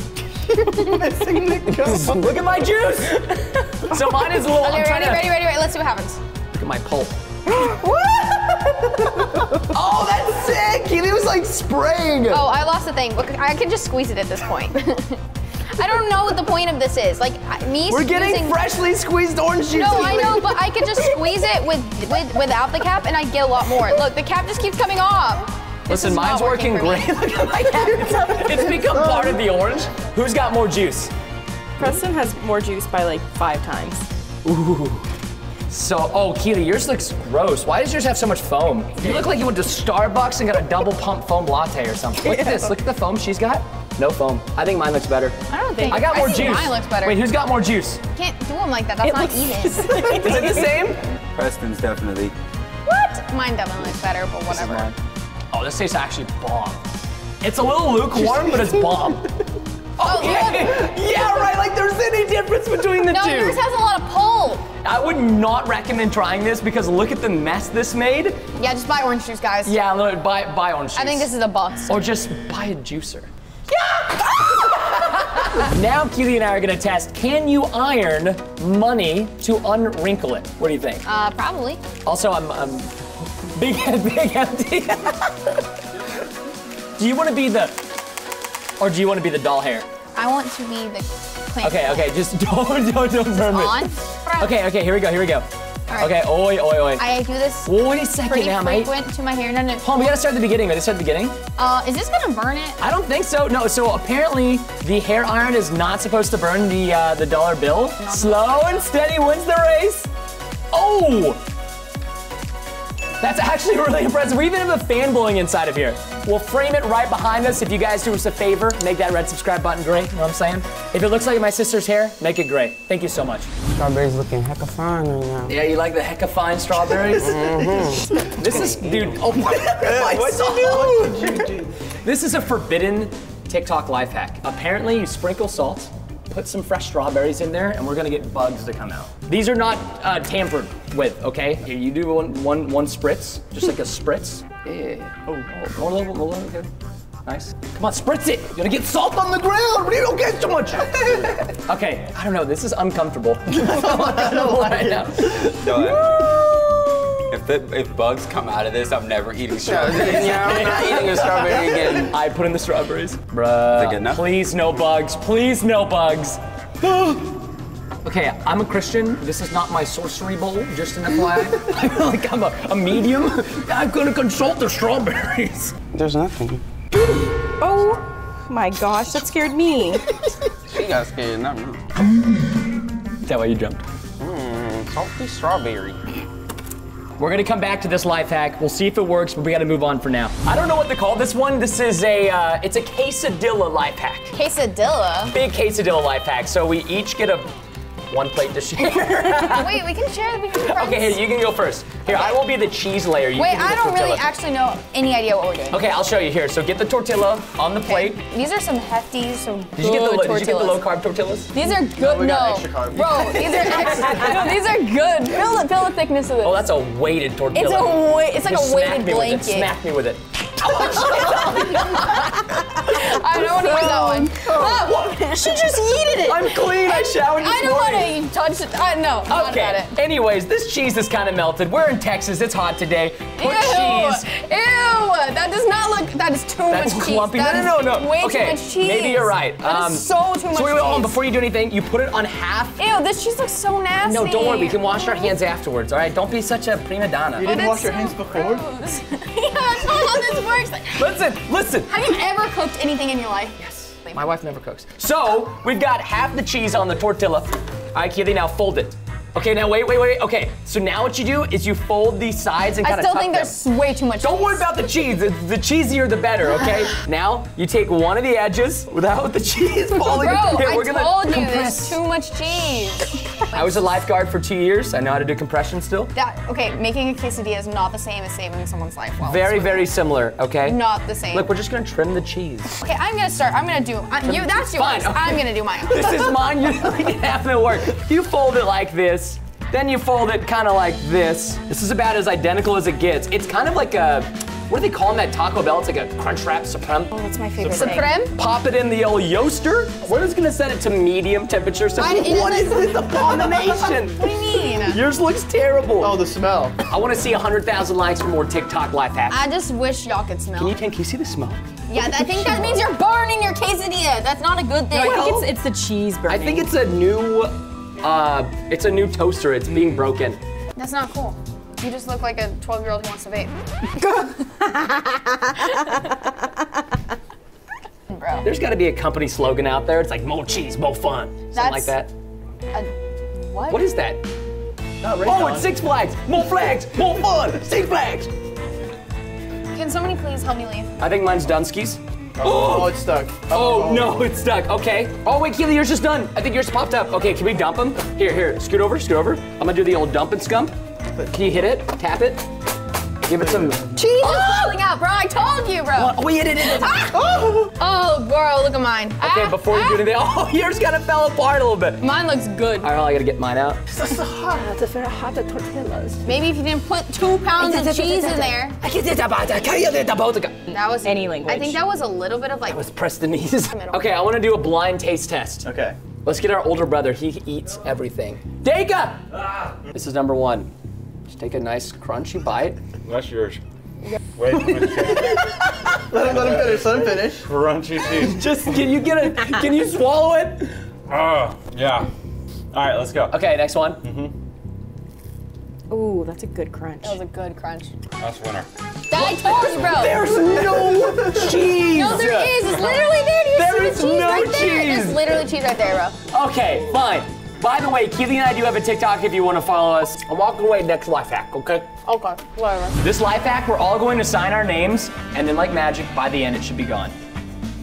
[LAUGHS] look at my juice. [LAUGHS] so mine is a little. Okay, I'm ready, to, ready, ready, ready. Let's see what happens. Look at my pulp. [LAUGHS] Oh, that's sick! Keely was like spraying. Oh, I lost the thing. I can just squeeze it at this point. I don't know what the point of this is. Like me We're getting squeezing- freshly squeezed orange juice. No, I know, but I could just squeeze it with, with without the cap, and I get a lot more. Look, the cap just keeps coming off. This Listen, mine's working working great. [LAUGHS] Look at my cap. [LAUGHS] It's become part of the orange. Who's got more juice? Preston has more juice by like five times. Ooh. So, oh, Keely, yours looks gross. Why does yours have so much foam? You look like you went to Starbucks and got a double pump foam latte or something. Look at this. Look at the foam she's got. No foam. I think mine looks better. I don't think. I got more think juice. Mine looks better. Wait, who's got more juice? Can't do them like that. That's It not looks even. [LAUGHS] Is it the same? Preston's definitely. what? Mine definitely looks better, but whatever. Oh, this tastes actually bomb. It's a little lukewarm, but it's bomb. [LAUGHS] [LAUGHS] Oh, yeah, yeah, right. Like there's any difference between the no, two. yours has a lot of pull. I would not recommend trying this because look at the mess this made. Yeah, just buy orange juice, guys. Yeah, look, buy buy orange juice. I think this is a bust. Or just buy a juicer. Yeah! [LAUGHS] now Keely and I are gonna test, can you iron money to unwrinkle it? What do you think? Uh, probably. Also, I'm, I'm big, big empty. do you wanna be the, or do you wanna be the doll hair? I want to be the clamp. Okay, okay, just [LAUGHS] don't, don't, don't burn me. On. Okay, okay, here we go, here we go. right. Okay, oi, oi, oi. I do this Wait a second pretty now, mate. frequent to my hair. No, no. Hold on, we gotta start at the beginning. We gotta start at the beginning. Uh, is this gonna burn it? I don't think so. No, so apparently the hair iron is not supposed to burn the uh, the dollar bill. Slow and steady wins the race. Oh! That's actually really impressive. We even have a fan blowing inside of here. We'll frame it right behind us. If you guys do us a favor, make that red subscribe button gray. You know what I'm saying? If it looks like my sister's hair, make it gray. Thank you so much. Strawberries looking hecka fine right now. Yeah, you like the hecka fine strawberries? Mhm. This is, dude, oh my, [LAUGHS] my salt. [LAUGHS] This is a forbidden TikTok life hack. Apparently, you sprinkle salt, put some fresh strawberries in there, and we're gonna get bugs to come out. These are not uh, tampered with, okay? Here, you do one, one, one spritz, just like a spritz. Yeah. Oh, oh, more level, more level, okay. Nice. Come on, spritz it. You're gonna get salt on the grill ground. You don't get too much. [LAUGHS] okay, I don't know. This is uncomfortable. [LAUGHS] I don't know right now. No, if, the, if bugs come out of this, I'm never eating strawberries. Yeah, I'm not [LAUGHS] eating a strawberry [LAUGHS] again. I put in the strawberries. Bruh. Please no bugs. Please no bugs. [GASPS] okay, I'm a Christian. This is not my sorcery bowl, just an FYI. [LAUGHS] I feel like I'm a, a medium. I'm gonna consult the strawberries. There's nothing. [GASPS] Oh my gosh, that scared me. She got scared, not me. Is that why you jumped? Mmm, salty strawberry. We're gonna come back to this life hack. We'll see if it works, but we gotta move on for now. I don't know what to call this one. This is a, uh, it's a quesadilla life hack. Quesadilla. Big quesadilla life hack. So we each get a one plate to share. [LAUGHS] Wait, we can share. We can be friends. Okay, here, you can go first. Here, I will be the cheese layer. You Wait, can I don't really actually know any idea what we're doing. Okay, I'll show you here. So get the tortilla on the plate. These are some hefty, some Did you, get the, good lo- did you get the low carb tortillas? These are good. we no, got extra carb. bro, these are [LAUGHS] extra. no, these are good. Feel the feel the thickness of this. Oh, that's a weighted tortilla. It's a weight- it's like Just a weighted smack me with it, blanket. Smack me with it. [LAUGHS] Oh, I don't want to use that one. Oh, she just yeeted it. I'm clean. I showered this I don't want to touch it. I, no, I'm not about Okay. it. Anyways, this cheese is kind of melted. We're in Texas. It's hot today. Put Ew, cheese. ew, that does not look, that is too That's much cheese. clumpy. That no, no, no, no. Way okay. too much cheese. Maybe you're right. Um, That is so too much So wait, wait, hold on. cheese. Before you do anything, you put it on half. Ew, this cheese looks so nasty. No, don't worry. We can wash our hands afterwards. All right. Don't be such a prima donna. You didn't wash your hands before? [LAUGHS] yeah, that's not how this works. Listen, listen. Have you ever cooked anything in your life? Yes. My wife never cooks. So we've got half the cheese on the tortilla. All right, Keely, now fold it. Okay, now wait, wait, wait. Okay, so now what you do is you fold these sides and kind of I still think them. there's way too much Don't worry about the cheese. The, the cheesier the better, okay? [SIGHS] now you take one of the edges without the cheese falling. Bro, I [LAUGHS] we're gonna told you compress. there's too much cheese. [LAUGHS] I was a lifeguard for two years. I know how to do compression still. That, okay, making a quesadilla is not the same as saving someone's life. While Very, very similar, okay? Not the same. Look, we're just gonna trim the cheese. Okay, I'm gonna start. I'm gonna do. I, you, that's yours. Fine, okay. I'm gonna do mine. [LAUGHS] This is mine. You like half it work. You fold it like this. Then you fold it kind of like this. This is about as identical as it gets. It's kind of like a, what do they call them at Taco Bell? It's like a crunch wrap supreme. Oh, that's my favorite Supreme? Pop it in the old yoaster. We're just gonna set it to medium temperature. So I- what is this abomination? [LAUGHS] What do you mean? Yours looks terrible. Oh, the smell. I want to see 100,000 likes for more TikTok life hacks. I just wish y'all could smell. Can you, can you see the smell? yeah, I think that means you're burning your quesadilla. That's not a good thing. I think it's, it's the cheese burning. I think it's a new, uh, it's a new toaster. It's being broken. That's not cool. You just look like a 12 year old who wants to vape. [LAUGHS] Bro. There's got to be a company slogan out there. It's like more cheese, more fun, something like that. A, what? What is that? oh, it's Six Flags. More flags, more fun. Six Flags. Can somebody please help me leave? I think mine's Dunsky's. Oh, it's stuck. Oh, no, it's stuck. Okay. Oh wait, Keely, yours just done. I think yours popped up. Okay, can we dump them? Here, here. Scoot over, scoot over. I'm gonna do the old dump and scump. Can you hit it? Tap it. Give it some. Cheese is falling out, bro. I told you, bro. What? Oh, yeah, it is. Ah! Oh, bro, look at mine. Okay, Ah, before you do ah. anything, [LAUGHS] oh, yours kind of fell apart a little bit. Mine looks good. All right, I gotta get mine out. Maybe if you didn't put two pounds of cheese in there. That was Any language. I think that was a little bit of like. was Prestonese. [LAUGHS] okay, I want to do a blind taste test. Okay. Let's get our older brother. He eats everything. Daka! This is number one. Just take a nice crunchy bite. That's yours. Way too much cheese. [LAUGHS] Let him, let him finish. Let him finish. Crunchy cheese. [LAUGHS] Just can you get a? Can you swallow it? Oh, yeah. All right, let's go. Okay, next one. Mhm. Ooh, that's a good crunch. That was a good crunch. That's winner. I told you, bro. There's no cheese. [LAUGHS] No, there is. It's literally there. Do you There see the cheese no right there? cheese. There's literally cheese right there, bro. Okay, fine. By the way, Keely and I do have a TikTok if you want to follow us. I'm walking away next life hack, okay? Okay, whatever. This life hack, we're all going to sign our names, and then like magic, by the end it should be gone.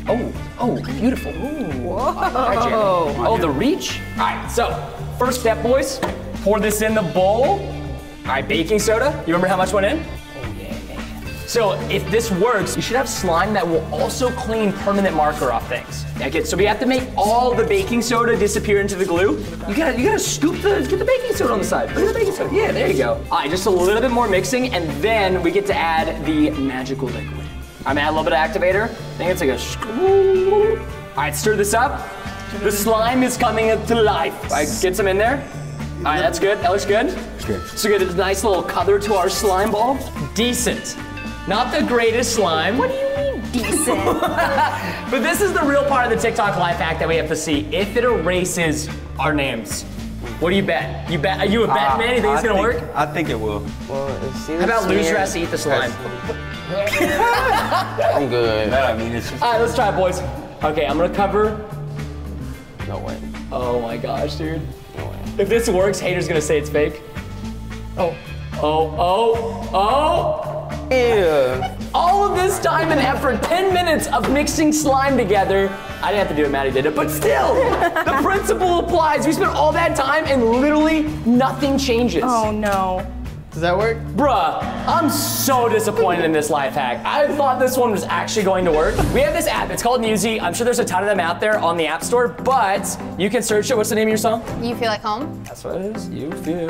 Oh, oh, beautiful. Ooh. Oh, oh, the reach. All right, so first step, boys. Pour this in the bowl. All right, baking soda. You remember how much went in? So if this works, you should have slime that will also clean permanent marker off things. Okay, so we have to make all the baking soda disappear into the glue. You gotta, you gotta scoop the, get the baking soda on the side. Look at the baking soda. Yeah, there you go. All right, just a little bit more mixing, and then we get to add the magical liquid. I'm gonna add a little bit of activator. I think it's like a scoop. All right, stir this up. The slime is coming to life. All right, get some in there. All right, that's good. That looks good. good. So we get a nice little color to our slime ball. Decent. Not the greatest slime. What do you mean decent? [LAUGHS] but this is the real part of the TikTok life hack that we have to see. If it erases our names, what do you bet? You bet? Are you a bet Uh, man? You think it's gonna think- work? I think it will. Well, How about lose your ass to eat the slime? I'm good. No, I mean, it's just. All right, let's try it, boys. Okay, I'm gonna cover. No way. Oh my gosh, dude. No way. If this works, haters gonna say it's fake. Oh. Oh, oh, oh. Yeah. All of this time and effort, 10 minutes of mixing slime together. I didn't have to do it, Maddie did it, but still, the [LAUGHS] principle applies. We spent all that time and literally nothing changes. Oh no. Does that work? Bruh, I'm so disappointed in this life hack. I thought this one was actually going to work. We have this app, it's called Musi. I'm sure there's a ton of them out there on the App Store, but you can search it. What's the name of your song? You feel like home? That's what it is. You feel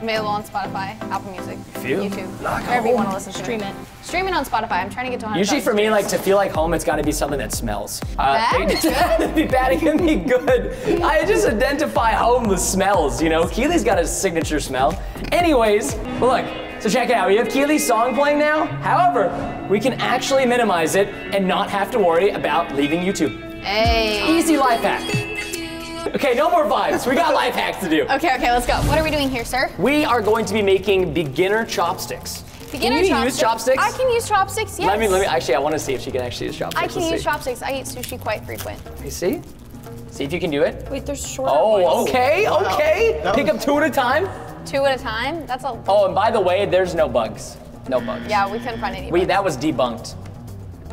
Available on Spotify, Apple Music, Feel YouTube, like wherever you want to listen to Stream it. Stream it on Spotify. I'm trying to get to 100. Usually for me, like to feel like home, it's got to be something that smells. Uh, Bad? It's gotta [LAUGHS] be bad. It can be good. I just identify home with smells. You know, Keely's got a signature smell. Anyways, well, look. So check it out. We have Keely's song playing now. However, we can actually minimize it and not have to worry about leaving YouTube. Hey. Easy life hack. Okay, no more vibes. We got life hacks to do. Okay, okay, let's go. What are we doing here, sir? We are going to be making beginner chopsticks. Beginner can you chopsticks. use chopsticks? I can use chopsticks. Yes. Let me, let me. Actually, I want to see if she can actually use chopsticks. I can Let's use see. chopsticks. I eat sushi quite frequent. You see? See if you can do it. Wait, there's shorter Oh, ones. okay, Wow. okay. That Pick up two at a time. Two at a time. That's a. Oh, and by the way, there's no bugs. No bugs. Yeah, we couldn't find any. We that was debunked.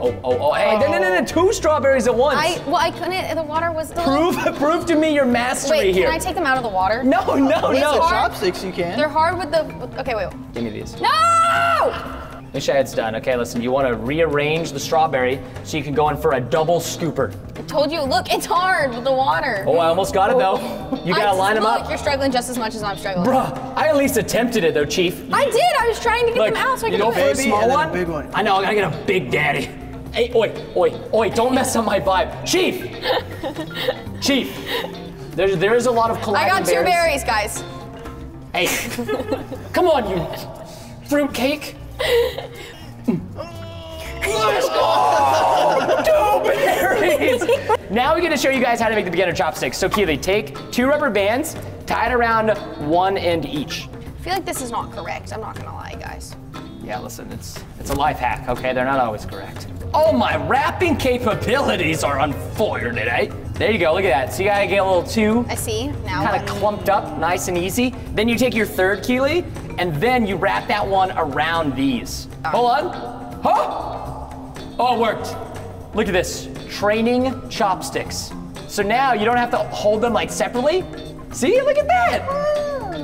Oh, oh, oh. Hey, no, no, no, no. Two strawberries at once. I well, I couldn't. The water was. The prove, [LAUGHS] prove to me your mastery Wait, here. can I take them out of the water? No, no, It's no. hard. Chopsticks, you can. They're hard with the. Okay, wait. Give me these. No! Make sure it's done. Okay, listen. You want to rearrange the strawberry so you can go in for a double scooper. I told you. Look, it's hard with the water. Oh, I almost got it though. You gotta line them look, up. You're struggling just as much as I'm struggling. Bruh, I at least attempted it though, Chief. I did. I was trying to get Look, them out so I you could go do for a it. small one. I know. I gotta get a big daddy. Hey, oi, oi, oi! Don't mess up my vibe, Chief. [LAUGHS] Chief, there's there is a lot of I got two berries, guys. Hey, come on, you fruitcake. [LAUGHS] Two berries. Now we're gonna show you guys how to make the beginner chopsticks. So Keely, take two rubber bands, tie it around one end each. I feel like this is not correct. I'm not gonna lie, guys. Yeah, listen, it's it's a life hack, okay? They're not always correct. Oh, my wrapping capabilities are on fire today. There you go, look at that. So you gotta get a little two I see. Now kind of clumped up, nice and easy. Then you take your third Keely, and then you wrap that one around these. Hold on. Huh? Oh, it worked. Look at this. Training chopsticks. So now you don't have to hold them like separately. See, look at that.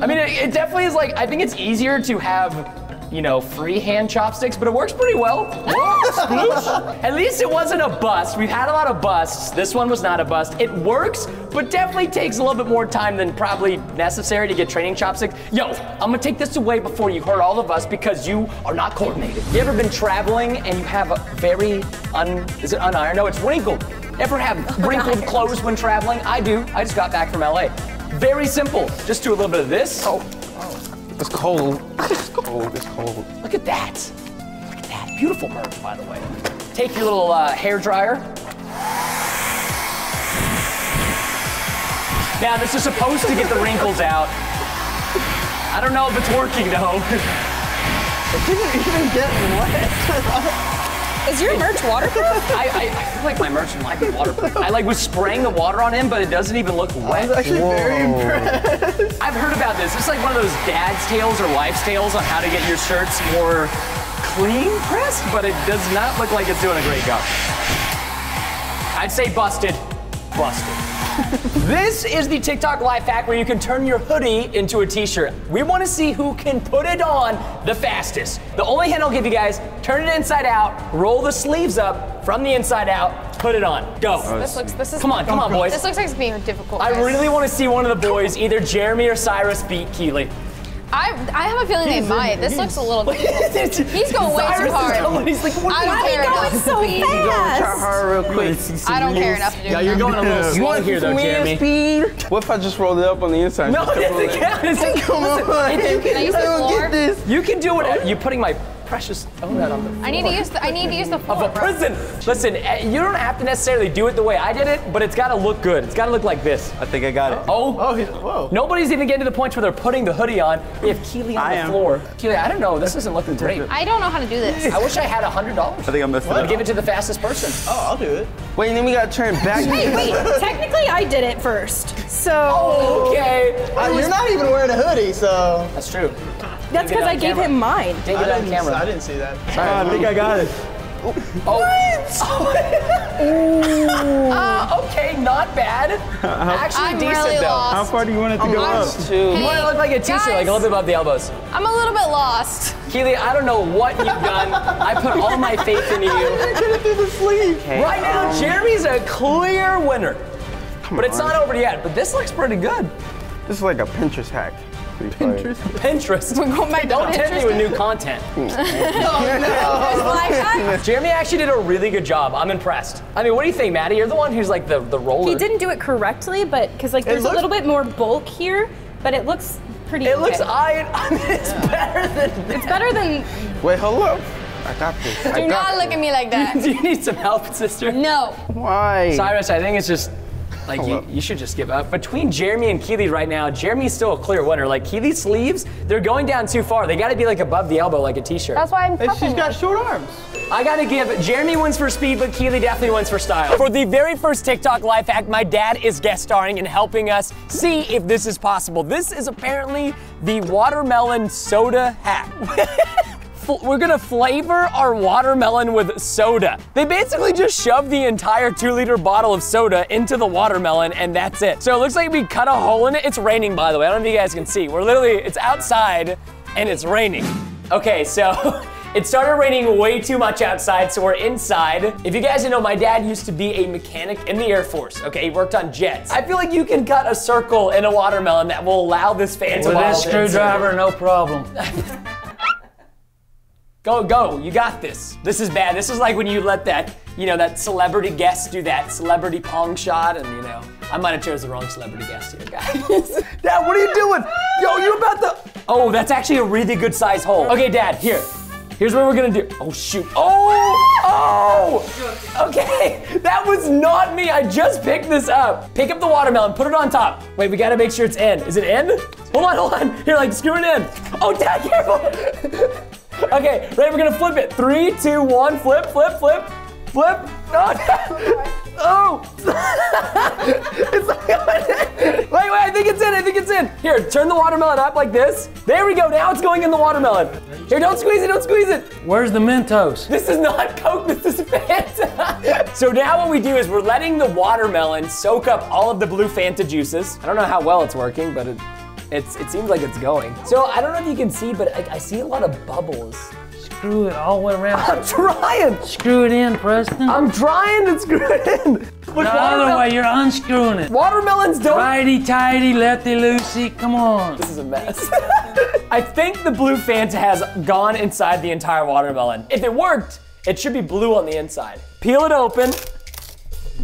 I mean, it, it definitely is like, I think it's easier to have, you know, freehand chopsticks, but it works pretty well. [LAUGHS] At least it wasn't a bust. We've had a lot of busts. This one was not a bust. It works, but definitely takes a little bit more time than probably necessary to get training chopsticks. Yo, I'm gonna take this away before you hurt all of us because you are not coordinated. You ever been traveling and you have a very un, is it unironed? No, it's wrinkled. Ever have wrinkled [LAUGHS] clothes when traveling? I do. I just got back from LA. Very simple. Just do a little bit of this. Oh, It's cold. It's cold. It's cold. Look at that. Look at that. Beautiful merch, by the way. Take your little uh, hair dryer. Now, this is supposed to get the wrinkles out. I don't know if it's working though. [LAUGHS] It didn't even get wet. [LAUGHS] Is your merch waterproof? [LAUGHS] I, I, I feel like my merch might be waterproof. I like was spraying the water on him, but it doesn't even look wet. was actually very impressed. I've heard about this. It's like one of those dad's tales or wife's tales on how to get your shirts more clean pressed, but it does not look like it's doing a great job. I'd say busted. Busted. This is the TikTok life hack where you can turn your hoodie into a t-shirt. We want to see who can put it on the fastest. The only hint I'll give you guys, turn it inside out, roll the sleeves up from the inside out, put it on. Go. This looks. This is. Come on, come on, boys. This looks like it's being difficult. I really want to see one of the boys, either Jeremy or Cyrus, beat Keely. I, I have a feeling they might. in- This looks a little. difficult. [LAUGHS] He's going way too hard. going- he's like, what I are don't you care doing? enough. so Speed. fast. real quick. I don't care enough to do Yeah, you're going a little slow here, though, Jeremy. speed. What if I just rolled it up on the inside? No, Just kept it rolling? doesn't count. It's- [LAUGHS] Come on. it- Can I use the don't floor? this. You can do oh. it. You're putting my precious. That on the. I need to use the. I need to use the Of a bro. prison. Listen, eh, you don't have to necessarily do it the way I did it, but it's got to look good. It's got to look like this. I think I got it. Oh, Oh, he's, whoa. nobody's even getting to the point where they're putting the hoodie on. We have Keely on I the am. floor. Keely, I don't know. This isn't looking great. I don't know how to do this. I wish I had a hundred dollars. I think I messed it I'd up. give it to the fastest person. Oh, I'll do it. Wait, and then we gotta turn back. Wait, wait. Technically, I did it first. So Oh, Okay. Uh, you're not even wearing a hoodie, so. That's true. That's because I gave him mine. Take I it on didn't, camera. I didn't see that. I think I got it. Oh. Uh, [LAUGHS] [LAUGHS] okay, not bad. [LAUGHS] Actually I'm decent really though. lost. How far do you want it to go up? Two. You want to look like a t-shirt, like a little bit above the elbows. I'm a little bit lost. Keely, I don't know what you've done. I put all my faith into you. Get it through the sleeve. Right now, Jeremy's a clear winner. But it's not over yet. But this looks pretty good. This is like a Pinterest hack. Pinterest. Pinterest. We're going back to Don't tempt me with Pinterest. new content. Hmm. [LAUGHS] Oh, [LAUGHS] Like, Jeremy actually did a really good job. I'm impressed. I mean, what do you think, Maddie? You're the one who's like the, the roller. He didn't do it correctly, but because like there's looks- a little bit more bulk here, but it looks pretty. Good. It looks okay. I, I mean, it's better than It's better than. Wait, hello. I got this. I do got not look at me like that. [LAUGHS] Do you need some help, sister? No. Why? Cyrus, I think it's just like you, you should just give up. Between Jeremy and Keeley right now, Jeremy's still a clear winner. Like Keeley's sleeves, they're going down too far. They gotta be like above the elbow, like a t-shirt. That's why I'm Hey, cuffing she's got her. short arms. I gotta give Jeremy wins for speed, but Keeley definitely wins for style. For the very first TikTok life hack, my dad is guest starring and helping us see if this is possible. This is apparently the watermelon soda hack. [LAUGHS] We're gonna flavor our watermelon with soda. They basically just shove the entire two liter bottle of soda into the watermelon and that's it. So it looks like we cut a hole in it. It's raining by the way. I don't know if you guys can see. We're literally, it's outside and it's raining. Okay, so [LAUGHS] it started raining way too much outside, so we're inside. If you guys didn't know, my dad used to be a mechanic in the Air Force, okay? He worked on jets. I feel like you can cut a circle in a watermelon that will allow this fan to With this screwdriver, no problem. [LAUGHS] Go, go, you got this. This is bad. This is like when you let that, you know, that celebrity guest do that celebrity pong shot, and you know, I might have chose the wrong celebrity guest here, guys. [LAUGHS] Dad, what are you doing? Yo, you about to? Oh, that's actually a really good size hole. Okay, Dad, here. Here's what we're gonna do. Oh shoot. Oh! Oh! Okay, [LAUGHS] that was not me. I just picked this up. Pick up the watermelon, put it on top. Wait, we gotta make sure it's in. Is it in? Hold on, hold on. Here, like screw it in. Oh, Dad, careful. [LAUGHS] [LAUGHS] Okay, ready? We're gonna flip it. Three, two, one. Flip, flip, flip, flip. [LAUGHS] Oh, oh. [LAUGHS] it's like, wait, wait. I think it's in. I think it's in. Here, turn the watermelon up like this. There we go. Now it's going in the watermelon. Here, don't squeeze it. Don't squeeze it. Where's the Mentos? This is not Coke, this is Fanta. so now what we do is we're letting the watermelon soak up all of the blue Fanta juices. I don't know how well it's working, but it, it's, it seems like it's going. So I don't know if you can see, but I, I see a lot of bubbles. Screw it all the way around. I'm [LAUGHS] trying. Screw it in, Preston. I'm trying to screw it in. Look, the other way, you're unscrewing it. Watermelons don't. Righty tighty, lefty loosey. Come on. This is a mess. [LAUGHS] I think the blue Fanta has gone inside the entire watermelon. If it worked, it should be blue on the inside. Peel it open.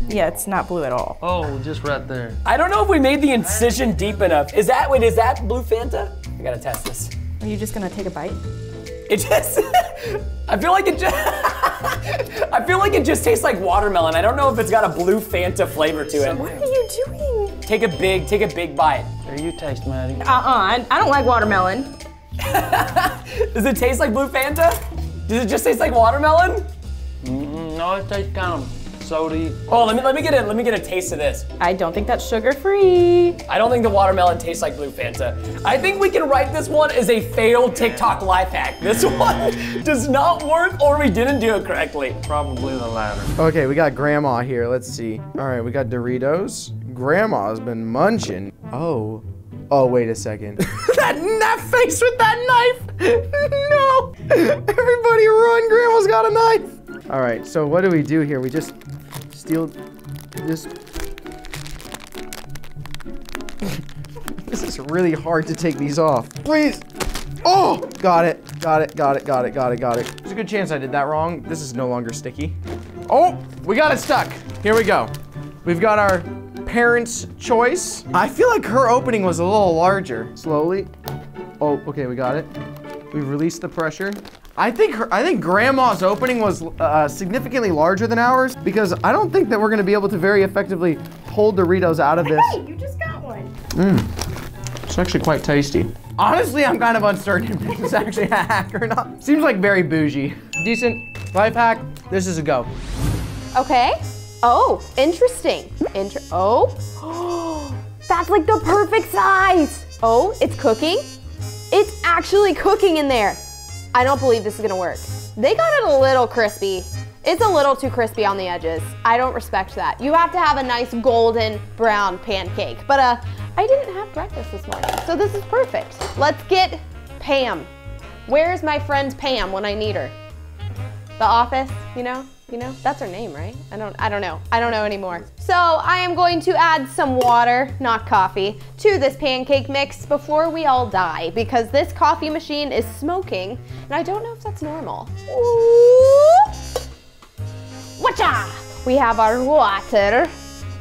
Yeah, it's not blue at all. Oh, just right there. I don't know if we made the incision deep enough. Is that, wait, is that blue Fanta? I gotta test this. Are you just gonna take a bite? It just, [LAUGHS] I feel like it just, [LAUGHS] I feel like it just tastes like watermelon. I don't know if it's got a blue Fanta flavor to it. What are you doing? Take a big, take a big bite. There you taste, Maddie. Uh-uh, I, I don't like watermelon. [LAUGHS] Does it taste like blue Fanta? Does it just taste like watermelon? Mm, no, it tastes kind of soda. Oh, let me let me get a let me get a taste of this. I don't think that's sugar-free. I don't think the watermelon tastes like blue Fanta. I think we can write this one as a failed TikTok life hack. [LAUGHS] This one does not work or we didn't do it correctly. Probably the latter. Okay, we got grandma here. Let's see. All right, we got Doritos. Grandma's been munching. Oh. Oh, wait a second. [LAUGHS] that, that face with that knife. [LAUGHS] no. Everybody run. Grandma's got a knife. All right, so what do we do here? We just steal this. [LAUGHS] this is really hard to take these off. Please. Oh, got it. Got it. Got it. Got it. Got it. Got it. There's a good chance I did that wrong. This is no longer sticky. Oh, we got it stuck. Here we go. We've got our parents' choice. I feel like her opening was a little larger. Slowly. Oh, okay, we got it. We've released the pressure. I think her, I think Grandma's opening was uh, significantly larger than ours because I don't think that we're gonna be able to very effectively hold Doritos out of this. Hey, you just got one. Mmm. It's actually quite tasty. Honestly, I'm kind of uncertain if this is actually a hack or not. Seems like very bougie. Decent life hack. This is a go. Okay. Oh, interesting. Inter oh. [GASPS] That's like the perfect size. Oh, it's cooking. It's actually cooking in there. I don't believe this is gonna work. They got it a little crispy. It's a little too crispy on the edges. I don't respect that. You have to have a nice golden brown pancake. But uh, I didn't have breakfast this morning, so this is perfect. Let's get Pam. Where's my friend Pam when I need her? The office, you know? You know, that's her name, right? I don't I don't know. I don't know anymore. So I am going to add some water, not coffee, to this pancake mix before we all die because this coffee machine is smoking and I don't know if that's normal. Ooh. Watcha! We have our water.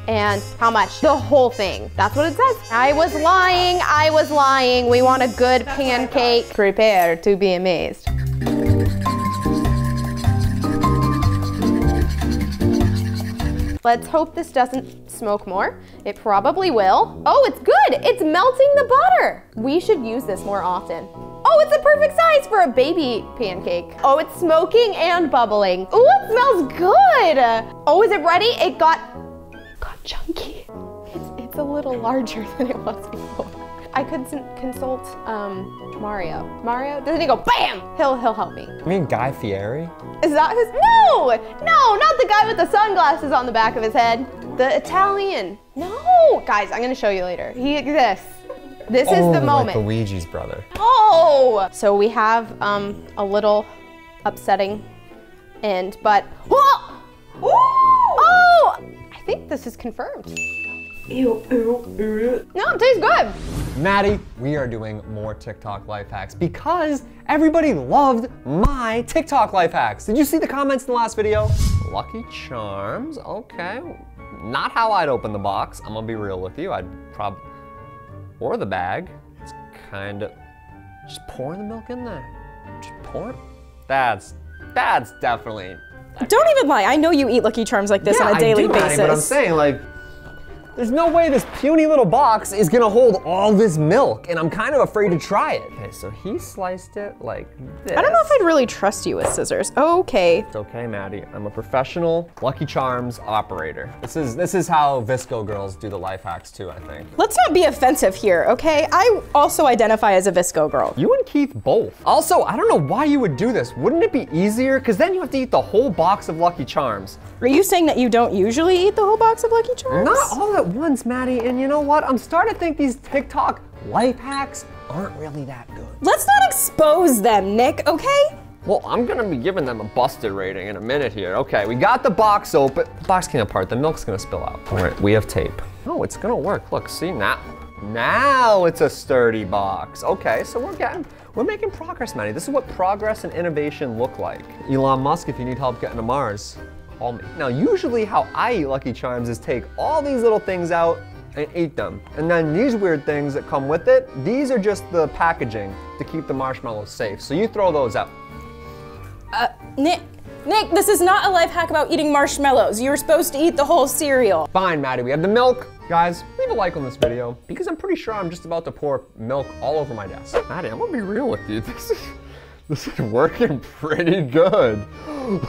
And how much? The whole thing. That's what it says. I was lying. I was lying. We want a good pancake. Prepare to be amazed. Let's hope this doesn't smoke more. It probably will. Oh, it's good. It's melting the butter. We should use this more often. Oh, it's a perfect size for a baby pancake. Oh, it's smoking and bubbling. Oh, it smells good. Oh, is it ready? It got got chunky. It's it's a little larger [LAUGHS] than it was before. I could consult um, Mario. Mario, doesn't he go bam? He'll he'll help me. I mean Guy Fieri? Is that his? No, no, not the guy with the sunglasses on the back of his head. The Italian. No, guys, I'm gonna show you later. He exists. This is oh, the like moment. Luigi's brother. Oh! So we have um, a little upsetting end, but. Whoa! Oh! I think this is confirmed. Ew, ew, ew. No, it tastes good. Maddie, we are doing more TikTok life hacks because everybody loved my TikTok life hacks. Did you see the comments in the last video? Lucky Charms, okay. Not how I'd open the box. I'm gonna be real with you. I'd prob, or the bag. It's kind of, just pouring the milk in there. Just pour it. That's, that's definitely. Don't even lie. I know you eat Lucky Charms like this Yeah, on a daily I do, Maddie, basis. but I'm saying like, there's no way this puny little box is gonna hold all this milk, and I'm kind of afraid to try it. Okay, so he sliced it like this. I don't know if I'd really trust you with scissors. Okay. It's okay, Maddie. I'm a professional Lucky Charms operator. This is this is how VSCO girls do the life hacks too, I think. Let's not be offensive here, okay? I also identify as a VSCO girl. You and Keith both. Also, I don't know why you would do this. Wouldn't it be easier? Because then you have to eat the whole box of Lucky Charms. Are you saying that you don't usually eat the whole box of Lucky Charms? Not all at once, Maddie. And you know what? I'm starting to think these TikTok life hacks aren't really that good. Let's not expose them, Nick, okay? Well, I'm gonna be giving them a busted rating in a minute here. Okay, we got the box open. The box came apart. The milk's gonna spill out. All right, we have tape. Oh, it's gonna work. Look, see now. Now it's a sturdy box. Okay, so we're getting, we're making progress, Maddie. This is what progress and innovation look like. Elon Musk, if you need help getting to Mars, Now, usually how I eat Lucky Charms is take all these little things out and eat them. And then these weird things that come with it, these are just the packaging to keep the marshmallows safe. So you throw those out. Uh, Nick, Nick, this is not a life hack about eating marshmallows. You were supposed to eat the whole cereal. Fine, Maddie, we have the milk. Guys, leave a like on this video because I'm pretty sure I'm just about to pour milk all over my desk. Maddie, I'm gonna be real with you. [LAUGHS] [LAUGHS] This is working pretty good. [GASPS]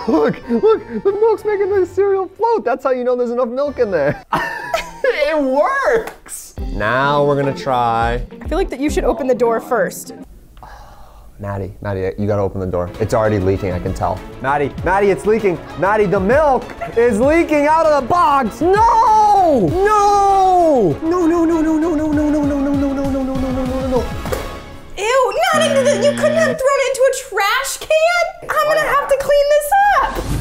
Look, look, the milk's making the cereal float. That's how you know there's enough milk in there. [LAUGHS] it works. Now we're gonna try. I feel like that you should open the door first. [SIGHS] Maddie, Maddie, you gotta open the door. It's already leaking, I can tell. Maddie, Maddie, it's leaking. Maddie, the milk is leaking out of the box. No! No! No, no, no, no, no, no, no, no. Not into you couldn't have thrown it into a trash can? I'm gonna have to clean this up.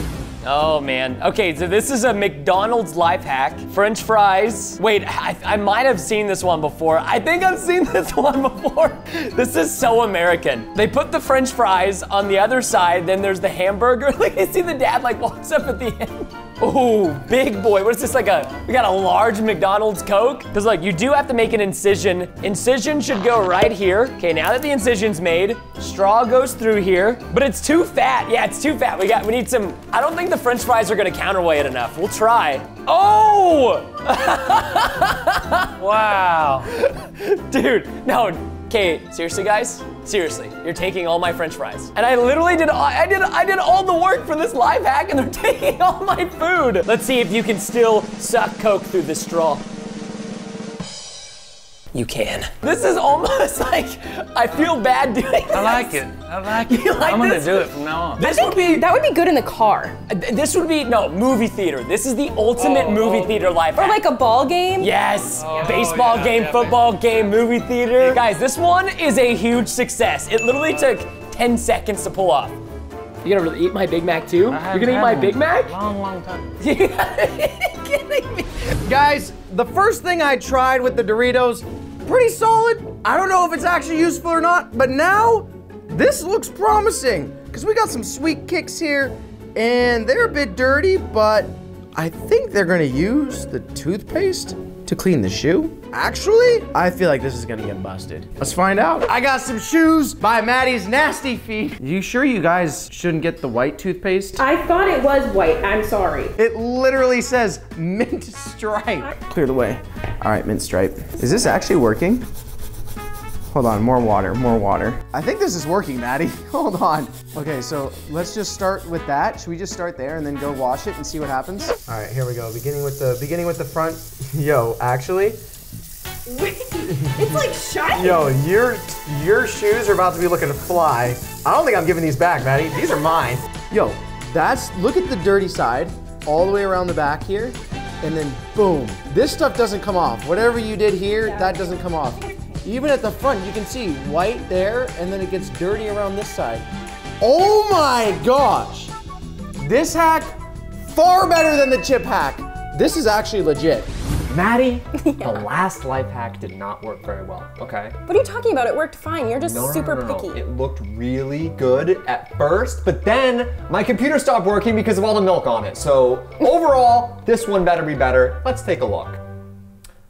Oh man. Okay, so this is a McDonald's life hack. French fries. Wait, I, I might have seen this one before. I think I've seen [LAUGHS] this one before. This is so American. They put the French fries on the other side, then there's the hamburger. [LAUGHS] Like you see the dad like walks up at the end. Oh, big boy. What is this like a, we got a large McDonald's Coke? Cause like you do have to make an incision. Incision should go right here. Okay, now that the incision's made, straw goes through here, but it's too fat. Yeah, it's too fat. We got, we need some, I don't think the french fries are gonna counterweigh it enough. We'll try. Oh! [LAUGHS] wow. Dude, no, okay, seriously guys? Seriously, you're taking all my french fries. And I literally did, I did, I did all the work for this live hack and they're [LAUGHS] taking all my food. Let's see if you can still suck Coke through this straw. You can. This is almost [LAUGHS] like, I feel bad doing this. I like it. I like it. Like I'm gonna do it from now on. This would be, That would be good in the car. Uh, this would be, no, movie theater. This is the ultimate Oh, movie oh. theater life Or like a ball game. Yes, Oh, baseball yeah, game, yeah, football game, movie theater. Guys, this one is a huge success. It literally took 10 seconds to pull off. You gonna really eat my Big Mac too? You're gonna eat my Big. Mac? Long, long time. [LAUGHS] Guys, the first thing I tried with the Doritos, pretty solid. I don't know if it's actually useful or not, but now this looks promising because we got some sweet kicks here and they're a bit dirty, but I think they're gonna use the toothpaste to clean the shoe. Actually, I feel like this is gonna get busted. Let's find out. I got some shoes by Maddie's Nasty Feet. You sure you guys shouldn't get the white toothpaste? I thought it was white. I'm sorry. It literally says mint stripe. Clear the way. All right, mint stripe. Is this actually working? Hold on, more water, more water. I think this is working, Maddie. [LAUGHS] Hold on. Okay, so let's just start with that. Should we just start there and then go wash it and see what happens? All right, here we go. Beginning with the beginning with the front. [LAUGHS] Yo, actually, it's like shiny. yo, your your shoes are about to be looking to fly. I don't think I'm giving these back, Maddie. These are mine. Yo, that's look at the dirty side all the way around the back here, and then boom. This stuff doesn't come off. Whatever you did here, that doesn't come off. Even at the front, you can see white there, and then it gets dirty around this side. Oh my gosh! This hack, far better than the chip hack. This is actually legit. Maddie, [LAUGHS] the last life hack did not work very well, okay? What are you talking about? It worked fine. You're just No, no, super no, no, no. picky. It looked really good at first, but then my computer stopped working because of all the milk on it. So [LAUGHS] overall, this one better be better. Let's take a look.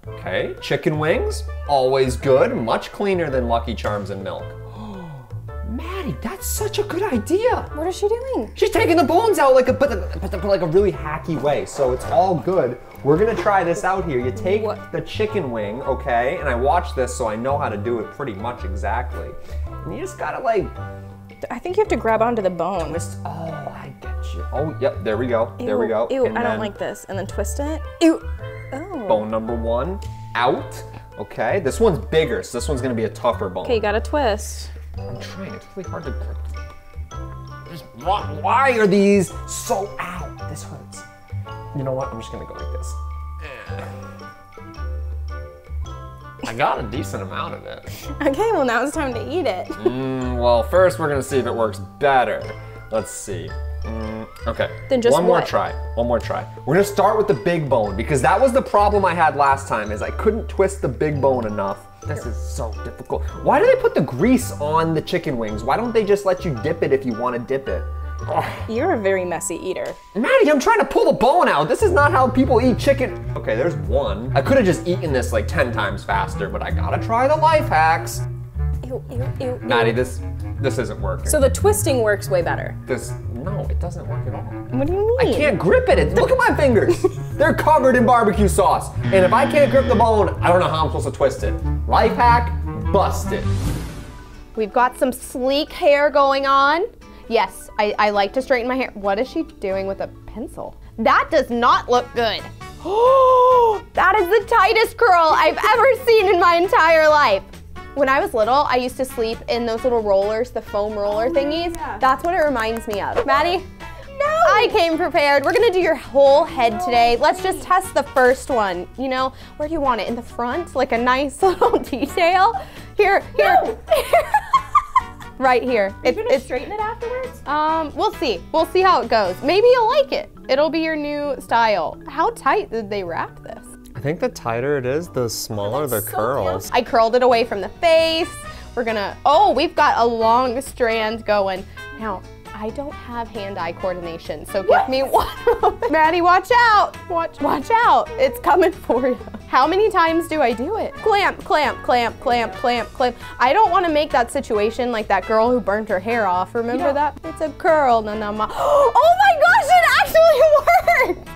Okay, chicken wings, always good, much cleaner than Lucky Charms and milk. [GASPS] Maddie, that's such a good idea. What is she doing? She's taking the bones out like a but, but, but like a really hacky way. So it's all good. We're gonna try this out here. You take the chicken wing, okay? And I watched this, so I know how to do it pretty much exactly. And you just gotta like I think you have to grab onto the bone. twist. Oh, I get you. Oh, yep. There we go. there we go. Ew, And I don't like this. And then twist it. Ew. Oh. Bone number one out. Okay, this one's bigger, so this one's gonna be a tougher bone. Okay, you gotta twist. I'm trying. It's really hard to grip. Just, why, why are these so out? This hurts. You know what? I'm just gonna go like this. I got a decent amount of it. Okay, well now it's time to eat it. Mm, well, first we're gonna see if it works better. Let's see. Mm, okay. Then just one more try. One more try. We're gonna start with the big bone because that was the problem I had last time. Is I couldn't twist the big bone enough. This is so difficult. Why do they put the grease on the chicken wings? Why don't they just let you dip it if you want to dip it? You're a very messy eater. Maddie, I'm trying to pull the bone out. This is not how people eat chicken. Okay, there's one. I could have just eaten this like 10 times faster, but I gotta try the life hacks. Ew, ew, ew, Maddie, this this isn't working. So the twisting works way better. this no, it doesn't work at all. What do you mean? I can't grip it. It- Look at my fingers. [LAUGHS] They're covered in barbecue sauce. And if I can't grip the bone, I don't know how I'm supposed to twist it. Life hack, busted. We've got some sleek hair going on. Yes, I, I like to straighten my hair. What is she doing with a pencil? That does not look good. Oh, [GASPS] that is the tightest curl I've [LAUGHS] ever seen in my entire life. When I was little, I used to sleep in those little rollers, the foam roller oh, thingies. That's what it reminds me of. Maddie? No! I came prepared. We're gonna do your whole head today. Let's just test the first one. You know, where do you want it? In the front? Like a nice [LAUGHS] little detail? Here, here. [LAUGHS] right here. Are you gonna it's straighten it afterwards? um, we'll see. We'll see how it goes. Maybe you'll like it. It'll be your new style. How tight did they wrap this? I think the tighter it is, the smaller the curls. I curled it away from the face. We're gonna, oh, we've got a long strand going. Now, I don't have hand-eye coordination, so give me [LAUGHS] one. Maddie, watch out. Watch, watch out. It's coming for you. How many times do I do it? Clamp, clamp, clamp, clamp, clamp, clamp. I don't wanna make that situation like that girl who burned her hair off. Remember that? It's a curl, na na ma. [GASPS] Oh my gosh, it actually [LAUGHS] worked!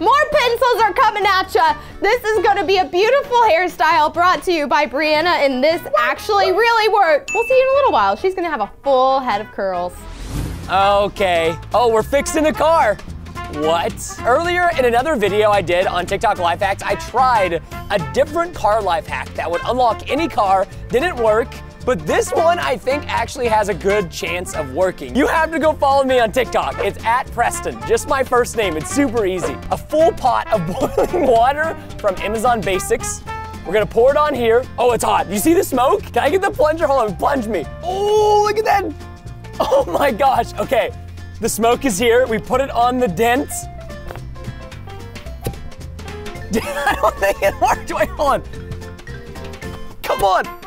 More pencils, are coming at ya. This is gonna be a beautiful hairstyle brought to you by Brianna, and this actually really worked. We'll see you in a little while. She's gonna have a full head of curls. Okay. Oh, we're fixing the car. What? Earlier in another video I did on TikTok Life Hacks, I tried a different car life hack that would unlock any car. Didn't work. But this one, I think, actually has a good chance of working. You have to go follow me on TikTok. It's at Preston, just my first name. It's super easy. A full pot of [LAUGHS] boiling water from Amazon Basics. We're gonna pour it on here. Oh, it's hot. You see the smoke? Can I get the plunger? Hold on, plunge me. Oh, look at that. [LAUGHS] Oh my gosh, okay. The smoke is here. We put it on the dent. [LAUGHS] I don't think it worked. Wait, hold on. Come on.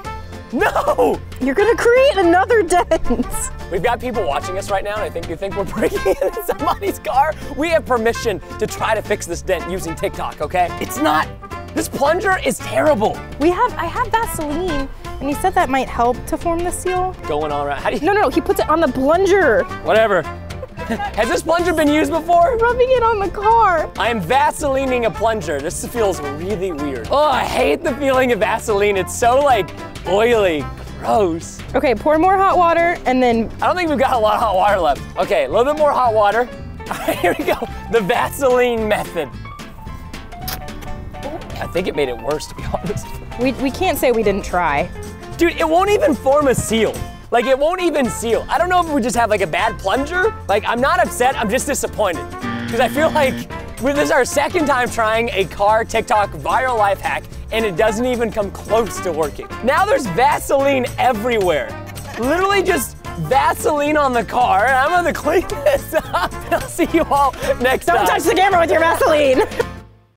No! You're gonna create another dent. We've got people watching us right now, and I think you think we're breaking [LAUGHS] into somebody's car. We have permission to try to fix this dent using TikTok, okay? It's not. This plunger is terrible. We have, I have Vaseline, and he said that might help to form the seal. Going all around. How do you? No, no, no, he puts it on the plunger. Whatever. [LAUGHS] Has this plunger been used before? Rubbing it on the car. I am Vaselining a plunger. This feels really weird. Oh, I hate the feeling of Vaseline. It's so like oily, gross. Okay, pour more hot water, and then I don't think we've got a lot of hot water left. Okay, a little bit more hot water. [LAUGHS] Here we go. The Vaseline method. I think it made it worse, to be [LAUGHS] honest. we, we can't say we didn't try. Dude, it won't even form a seal. Like, it won't even seal. I don't know if we just have like a bad plunger. Like, I'm not upset, I'm just disappointed. Because I feel like this is our second time trying a car TikTok viral life hack, and it doesn't even come close to working. Now there's Vaseline everywhere. Literally just Vaseline on the car, I'm gonna clean [LAUGHS] this up. I'll see you all next time. Don't touch the camera with your Vaseline. [LAUGHS]